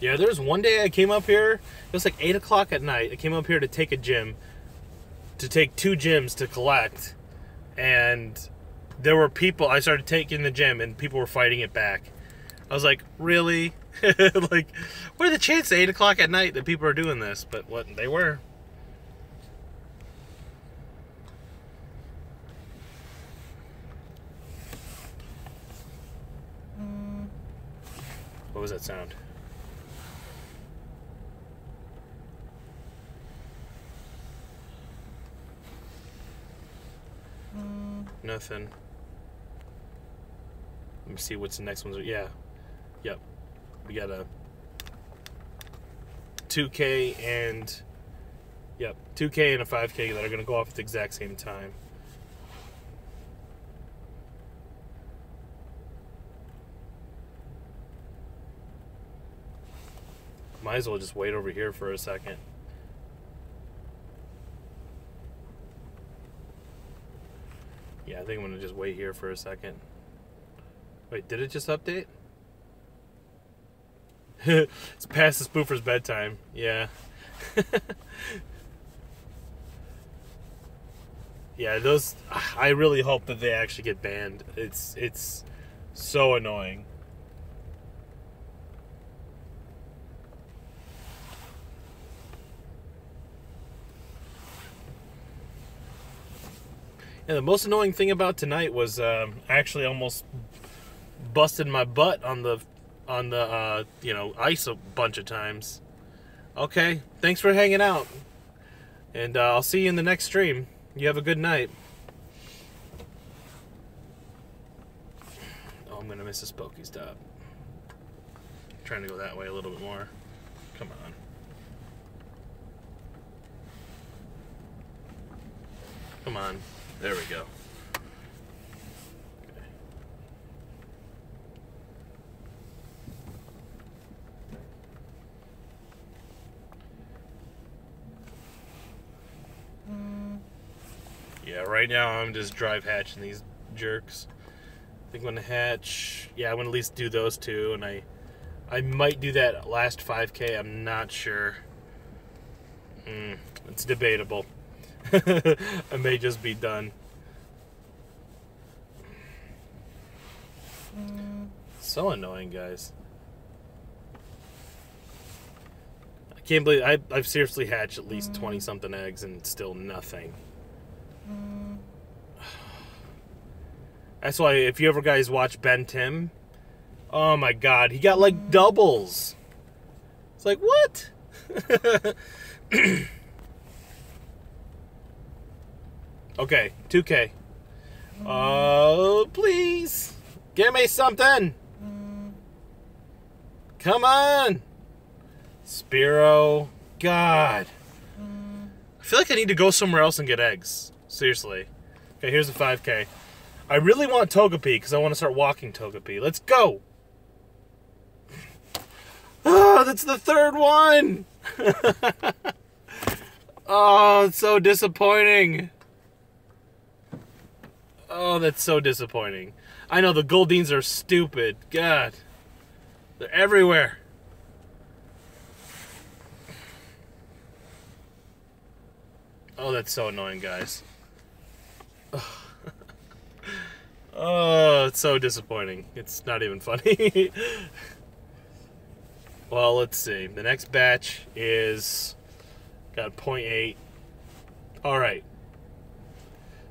A: Yeah, there was one day I came up here. It was like eight o'clock at night. I came up here to take a gym, to take two gyms to collect, and there were people. I started taking the gym, and people were fighting it back. I was like, really? like, what are the chances eight o'clock at night that people are doing this? But what they were. What was that sound? Nothing. Let me see what's the next ones. Yeah. Yep. We got a 2K and yep, 2K and a 5K that are going to go off at the exact same time. Might as well just wait over here for a second. Yeah, I think I'm gonna just wait here for a second. Wait, did it just update? it's past the spoofer's bedtime. Yeah. yeah, those. I really hope that they actually get banned. It's it's so annoying. Yeah, the most annoying thing about tonight was um, actually almost busted my butt on the on the uh, you know ice a bunch of times. Okay, thanks for hanging out, and uh, I'll see you in the next stream. You have a good night. Oh, I'm gonna miss this Pokestop. Trying to go that way a little bit more. Come on. Come on. There we go. Yeah, right now I'm just drive hatching these jerks. I think I'm gonna hatch. Yeah, I'm gonna at least do those two, and I, I might do that last 5K. I'm not sure. Mm, it's debatable. I may just be done. So annoying, guys. I can't believe I, I've seriously hatched at least mm. 20 something eggs and still nothing. Mm. That's why if you ever guys watch Ben Tim, oh my god, he got like mm. doubles. It's like, what? Okay, 2K. Oh, please. Give me something. Come on. Spearow. God. I feel like I need to go somewhere else and get eggs. Seriously. Okay, here's a 5K. I really want Togepi because I want to start walking Togepi. Let's go. Oh, that's the third one. oh, it's so disappointing. Oh, that's so disappointing. I know the Goldeens are stupid. God. They're everywhere. Oh, that's so annoying, guys. oh, it's so disappointing. It's not even funny. well, let's see. The next batch is got 0.8. All right.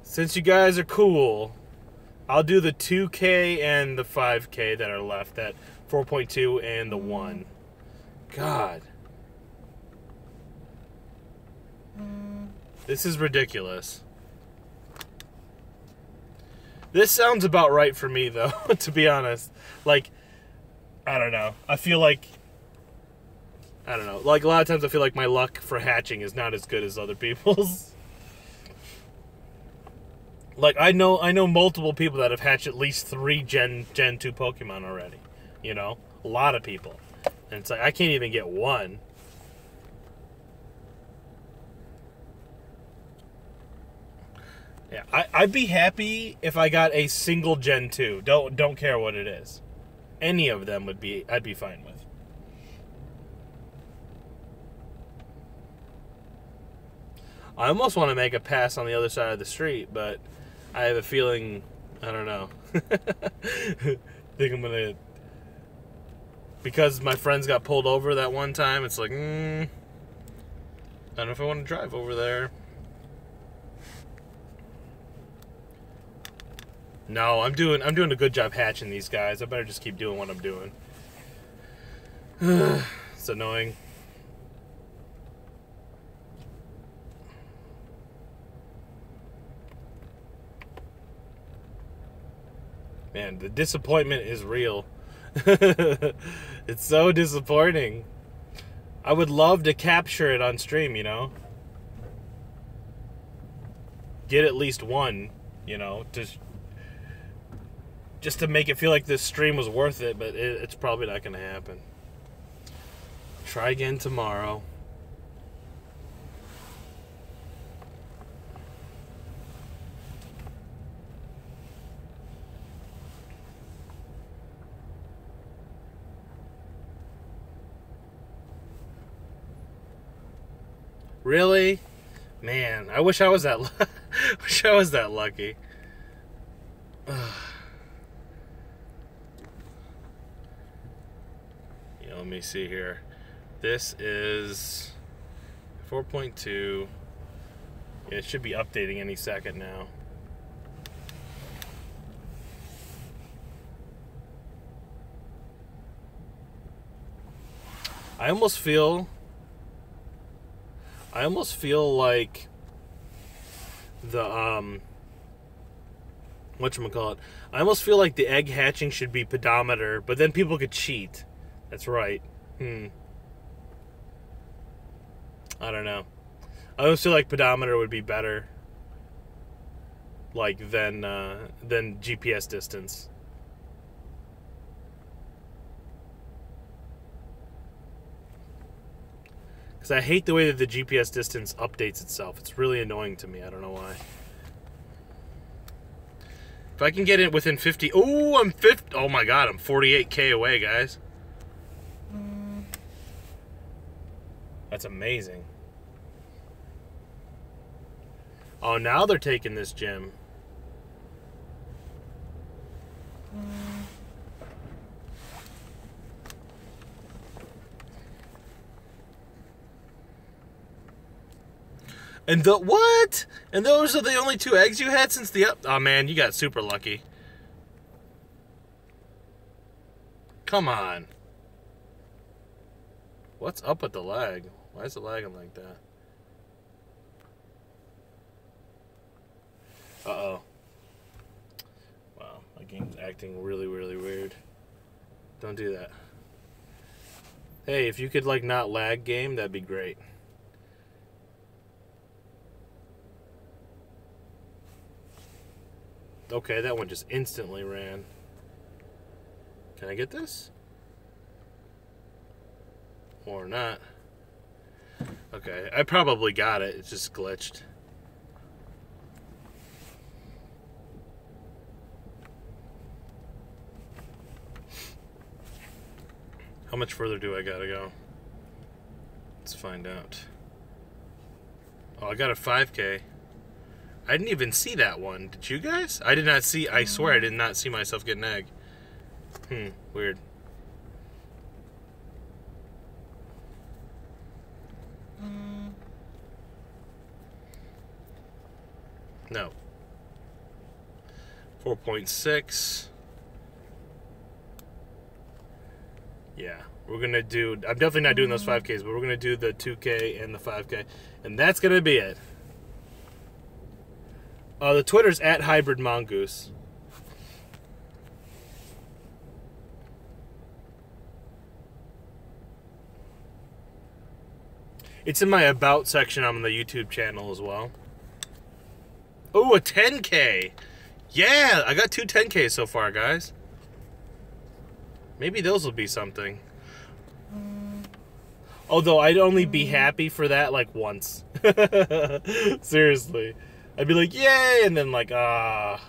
A: Since you guys are cool, I'll do the 2K and the 5K that are left, that 4.2 and the 1. God. This is ridiculous. This sounds about right for me, though, to be honest. Like, I don't know. I feel like. I don't know. Like, a lot of times I feel like my luck for hatching is not as good as other people's. like, I know I know multiple people that have hatched at least three Gen, Gen 2 Pokemon already. You know? A lot of people. And it's like, I can't even get one. Yeah, I, I'd be happy if I got a single Gen 2. Don't don't care what it is. Any of them would be I'd be fine with. I almost want to make a pass on the other side of the street, but I have a feeling I don't know. I think I'm gonna because my friends got pulled over that one time. It's like, mm, I don't know if I want to drive over there. No, I'm doing I'm doing a good job hatching these guys. I better just keep doing what I'm doing. it's annoying. Man, the disappointment is real. it's so disappointing. I would love to capture it on stream, you know? Get at least one, you know, to just to make it feel like this stream was worth it, but it, it's probably not going to happen. Try again tomorrow. Really? Man, I wish I was that wish I was that lucky. Yeah. let me see here. This is 4.2. Yeah, it should be updating any second now. I almost feel I almost feel like the um whatchamacallit. I almost feel like the egg hatching should be pedometer, but then people could cheat. That's right. Hmm. I don't know. I almost feel like pedometer would be better, like than uh, than GPS distance. Because I hate the way that the GPS distance updates itself. It's really annoying to me. I don't know why. If I can get it within 50... Oh, I'm 50... Oh, my God. I'm 48K away, guys. That's amazing. Oh, now they're taking this gym. And the what? And those are the only two eggs you had since the up. Oh man, you got super lucky. Come on. What's up with the lag? Why is it lagging like that? Uh-oh. Wow, my game's acting really, really weird. Don't do that. Hey, if you could, like, not lag game, that'd be great. Okay, that one just instantly ran. Can I get this? Or not. Okay, I probably got it. It's just glitched. How much further do I gotta go? Let's find out. Oh, I got a 5k. I didn't even see that one. Did you guys? I did not see, I swear I did not see myself get an egg. Hmm, weird. No. 4.6. Yeah, we're going to do, I'm definitely not doing those 5Ks, but we're going to do the 2K and the 5K. And that's going to be it. Uh, the Twitter's at hybrid mongoose. It's in my about section on the YouTube channel as well. Oh, a 10k. Yeah, I got two 10k so far, guys. Maybe those will be something. Although I'd only be happy for that like once. Seriously. I'd be like, yay! And then like, ah.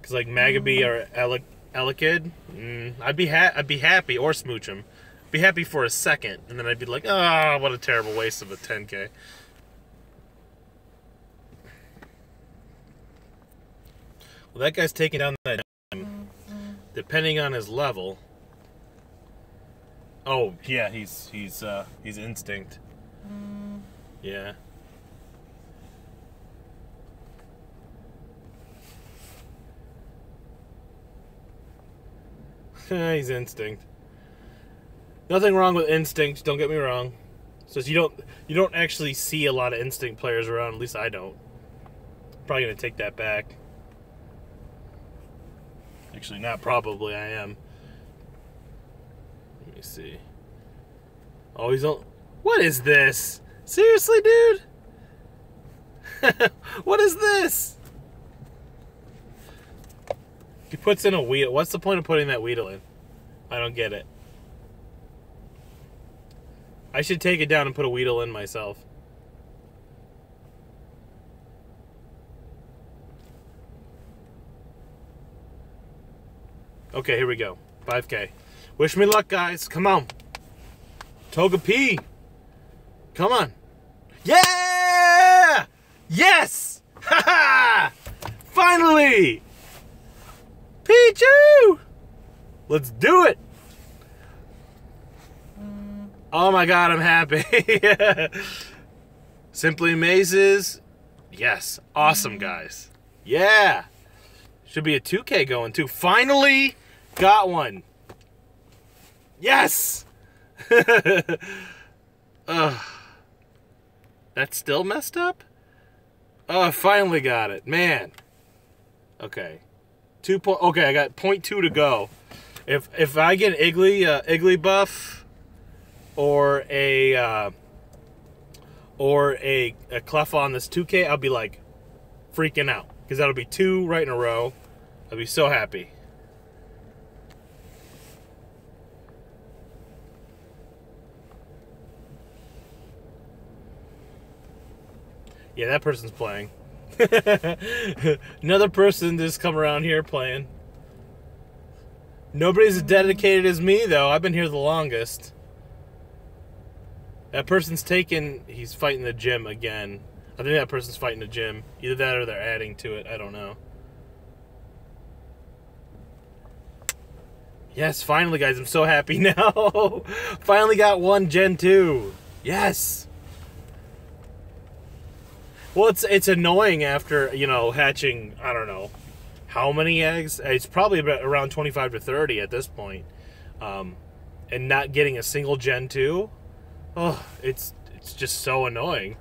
A: Because like Magby or Ele- Elekid, mm, I'd, be ha- I'd be happy, or Smoochum. Be happy for a second. And then I'd be like, ah, what a terrible waste of a 10k. Well, that guy's taking down that depending on his level. Oh yeah, he's he's uh, he's instinct. Yeah. he's instinct. Nothing wrong with instinct. Don't get me wrong. So you don't you don't actually see a lot of instinct players around. At least I don't. Probably gonna take that back. Actually, not probably. I am. Let me see. Oh, he's on. What is this? Seriously, dude? what is this? He puts in a wheel. What's the point of putting that wheel in? I don't get it. I should take it down and put a Weedle in myself. Okay, here we go. 5K. Wish me luck, guys. Come on. Togepi. Come on. Yeah! Yes! Ha ha! Finally! Pichu! Let's do it! Oh my god, I'm happy. Simply Mazes. Yes. Awesome, guys. Yeah. Should be a 2K going too. Finally got one. Yes! Ugh. That's still messed up? Oh, I finally got it. Man. Okay. Two point. Okay, I got point two to go. If if I get an Iggly uh, Igglybuff or a uh, or a a Clef on this 2K, I'll be like freaking out because that'll be two right in a row. I'll be so happy. Yeah, that person's playing. Another person just come around here playing. Nobody's as dedicated as me, though. I've been here the longest. That person's taken. He's fighting the gym again. I think that person's fighting the gym. Either that or they're adding to it. I don't know. Yes, finally, guys. I'm so happy now. finally got one Gen 2. Yes. Well, it's it's annoying after you know hatching. I don't know how many eggs. It's probably about around twenty five to thirty at this point, um, and not getting a single Gen two. Oh, it's it's just so annoying.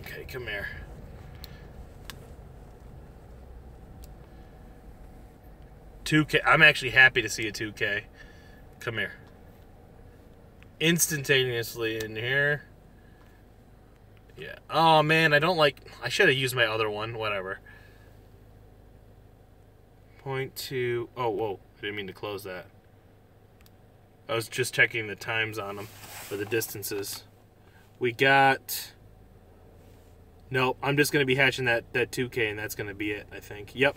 A: Okay, come here. Two K. I'm actually happy to see a two K. Come here. Instantaneously in here. Yeah. Oh man, I don't like. I should have used my other one. Whatever. Point two. Oh whoa! I didn't mean to close that. I was just checking the times on them for the distances. We got. Nope, I'm just gonna be hatching that that 2K, and that's gonna be it. I think. Yep.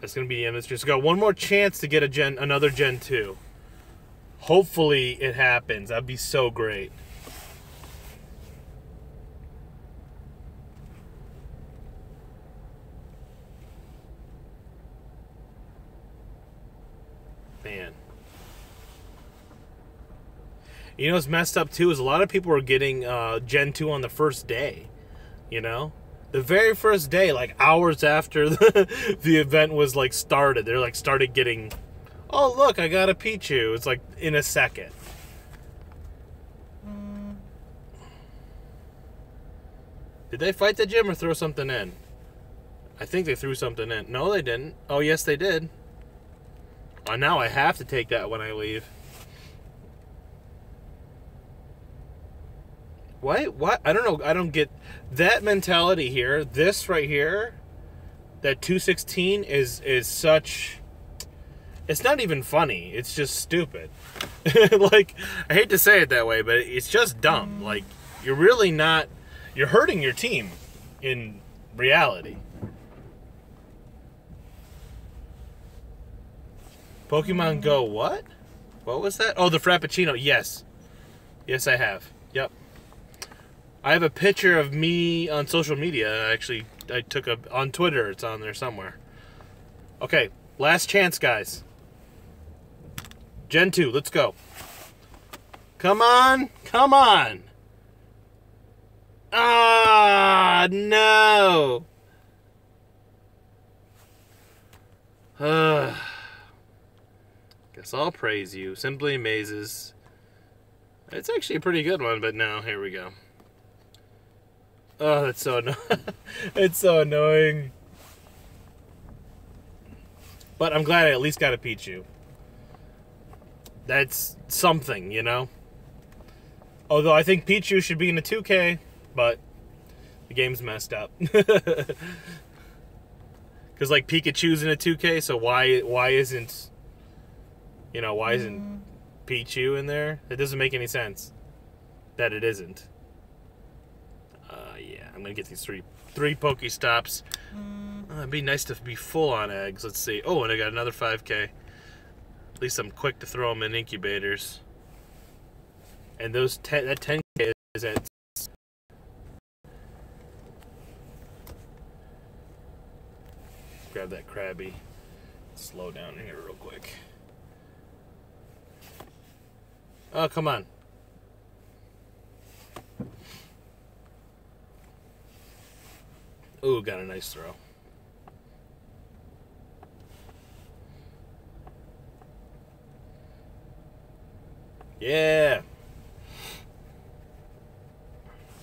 A: That's gonna be the end. It's just got one more chance to get a gen, another Gen 2. Hopefully it happens. That'd be so great. Man. You know what's messed up too is a lot of people were getting uh, Gen 2 on the first day. You know? The very first day, like hours after the, the event was like started, they're like started getting, oh look, I got a Pichu. It's like in a second. Did they fight the gym or throw something in? I think they threw something in. No, they didn't. Oh, yes, they did. Oh, now I have to take that when I leave. What? What? I don't know. I don't get that mentality here. This right here, that 216 is is such. It's not even funny. It's just stupid. like I hate to say it that way, but it's just dumb. Like you're really not. You're hurting your team in reality. Pokemon Go what? What was that? Oh, the Frappuccino. Yes. Yes, I have. I have a picture of me on social media. Actually, I took a on Twitter. It's on there somewhere. Okay, last chance, guys. Gen 2, let's go. Come on. Come on. Ah, no. Uh, guess I'll praise you. Simply amazes. It's actually a pretty good one, but no, here we go. Oh, that's so annoying. it's so annoying. But I'm glad I at least got a Pichu. That's something, you know? Although I think Pichu should be in the 2K, but the game's messed up. Because, like, Pikachu's in a 2K, so why why isn't, you know, why isn't mm. Pichu in there? It doesn't make any sense that it isn't. I'm gonna get these three three Pokestops. Uh, it'd be nice to be full on eggs. Let's see. Oh, and I got another 5K. At least I'm quick to throw them in incubators. And those ten, that 10K is at. Grab that Krabby. Slow down here real quick. Oh, come on. Ooh, got a nice throw. Yeah.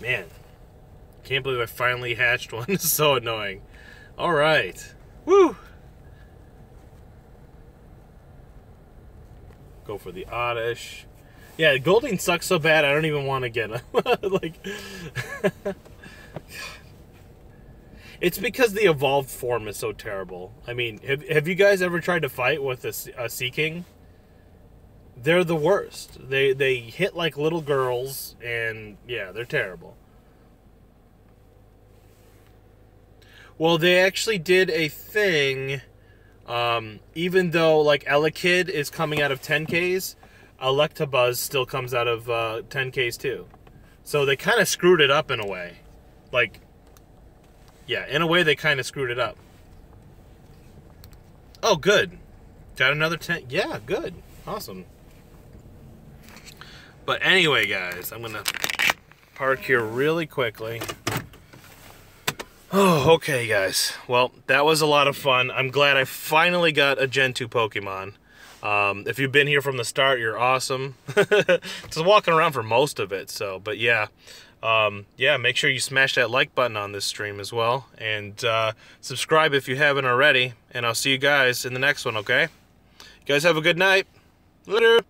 A: Man. Can't believe I finally hatched one. Is so annoying. Alright. Woo! Go for the oddish. Yeah, Goldeen sucks so bad I don't even want to get him. like It's because the evolved form is so terrible. I mean, have, have you guys ever tried to fight with a, a Seaking? They're the worst. They they hit like little girls, and yeah, they're terrible. Well, they actually did a thing. Um, even though like Elekid is coming out of 10Ks, Electabuzz still comes out of uh, 10Ks too. So they kind of screwed it up in a way. Like, yeah, in a way they kind of screwed it up. Oh, good. Got another 10. Yeah, good. Awesome. But anyway, guys, I'm going to park here really quickly. Oh, okay, guys. Well, that was a lot of fun. I'm glad I finally got a Gen 2 Pokemon. Um, if you've been here from the start, you're awesome. Just walking around for most of it, so, but yeah. Um, yeah, make sure you smash that like button on this stream as well. And uh, subscribe if you haven't already. And I'll see you guys in the next one, okay? You guys have a good night. Later.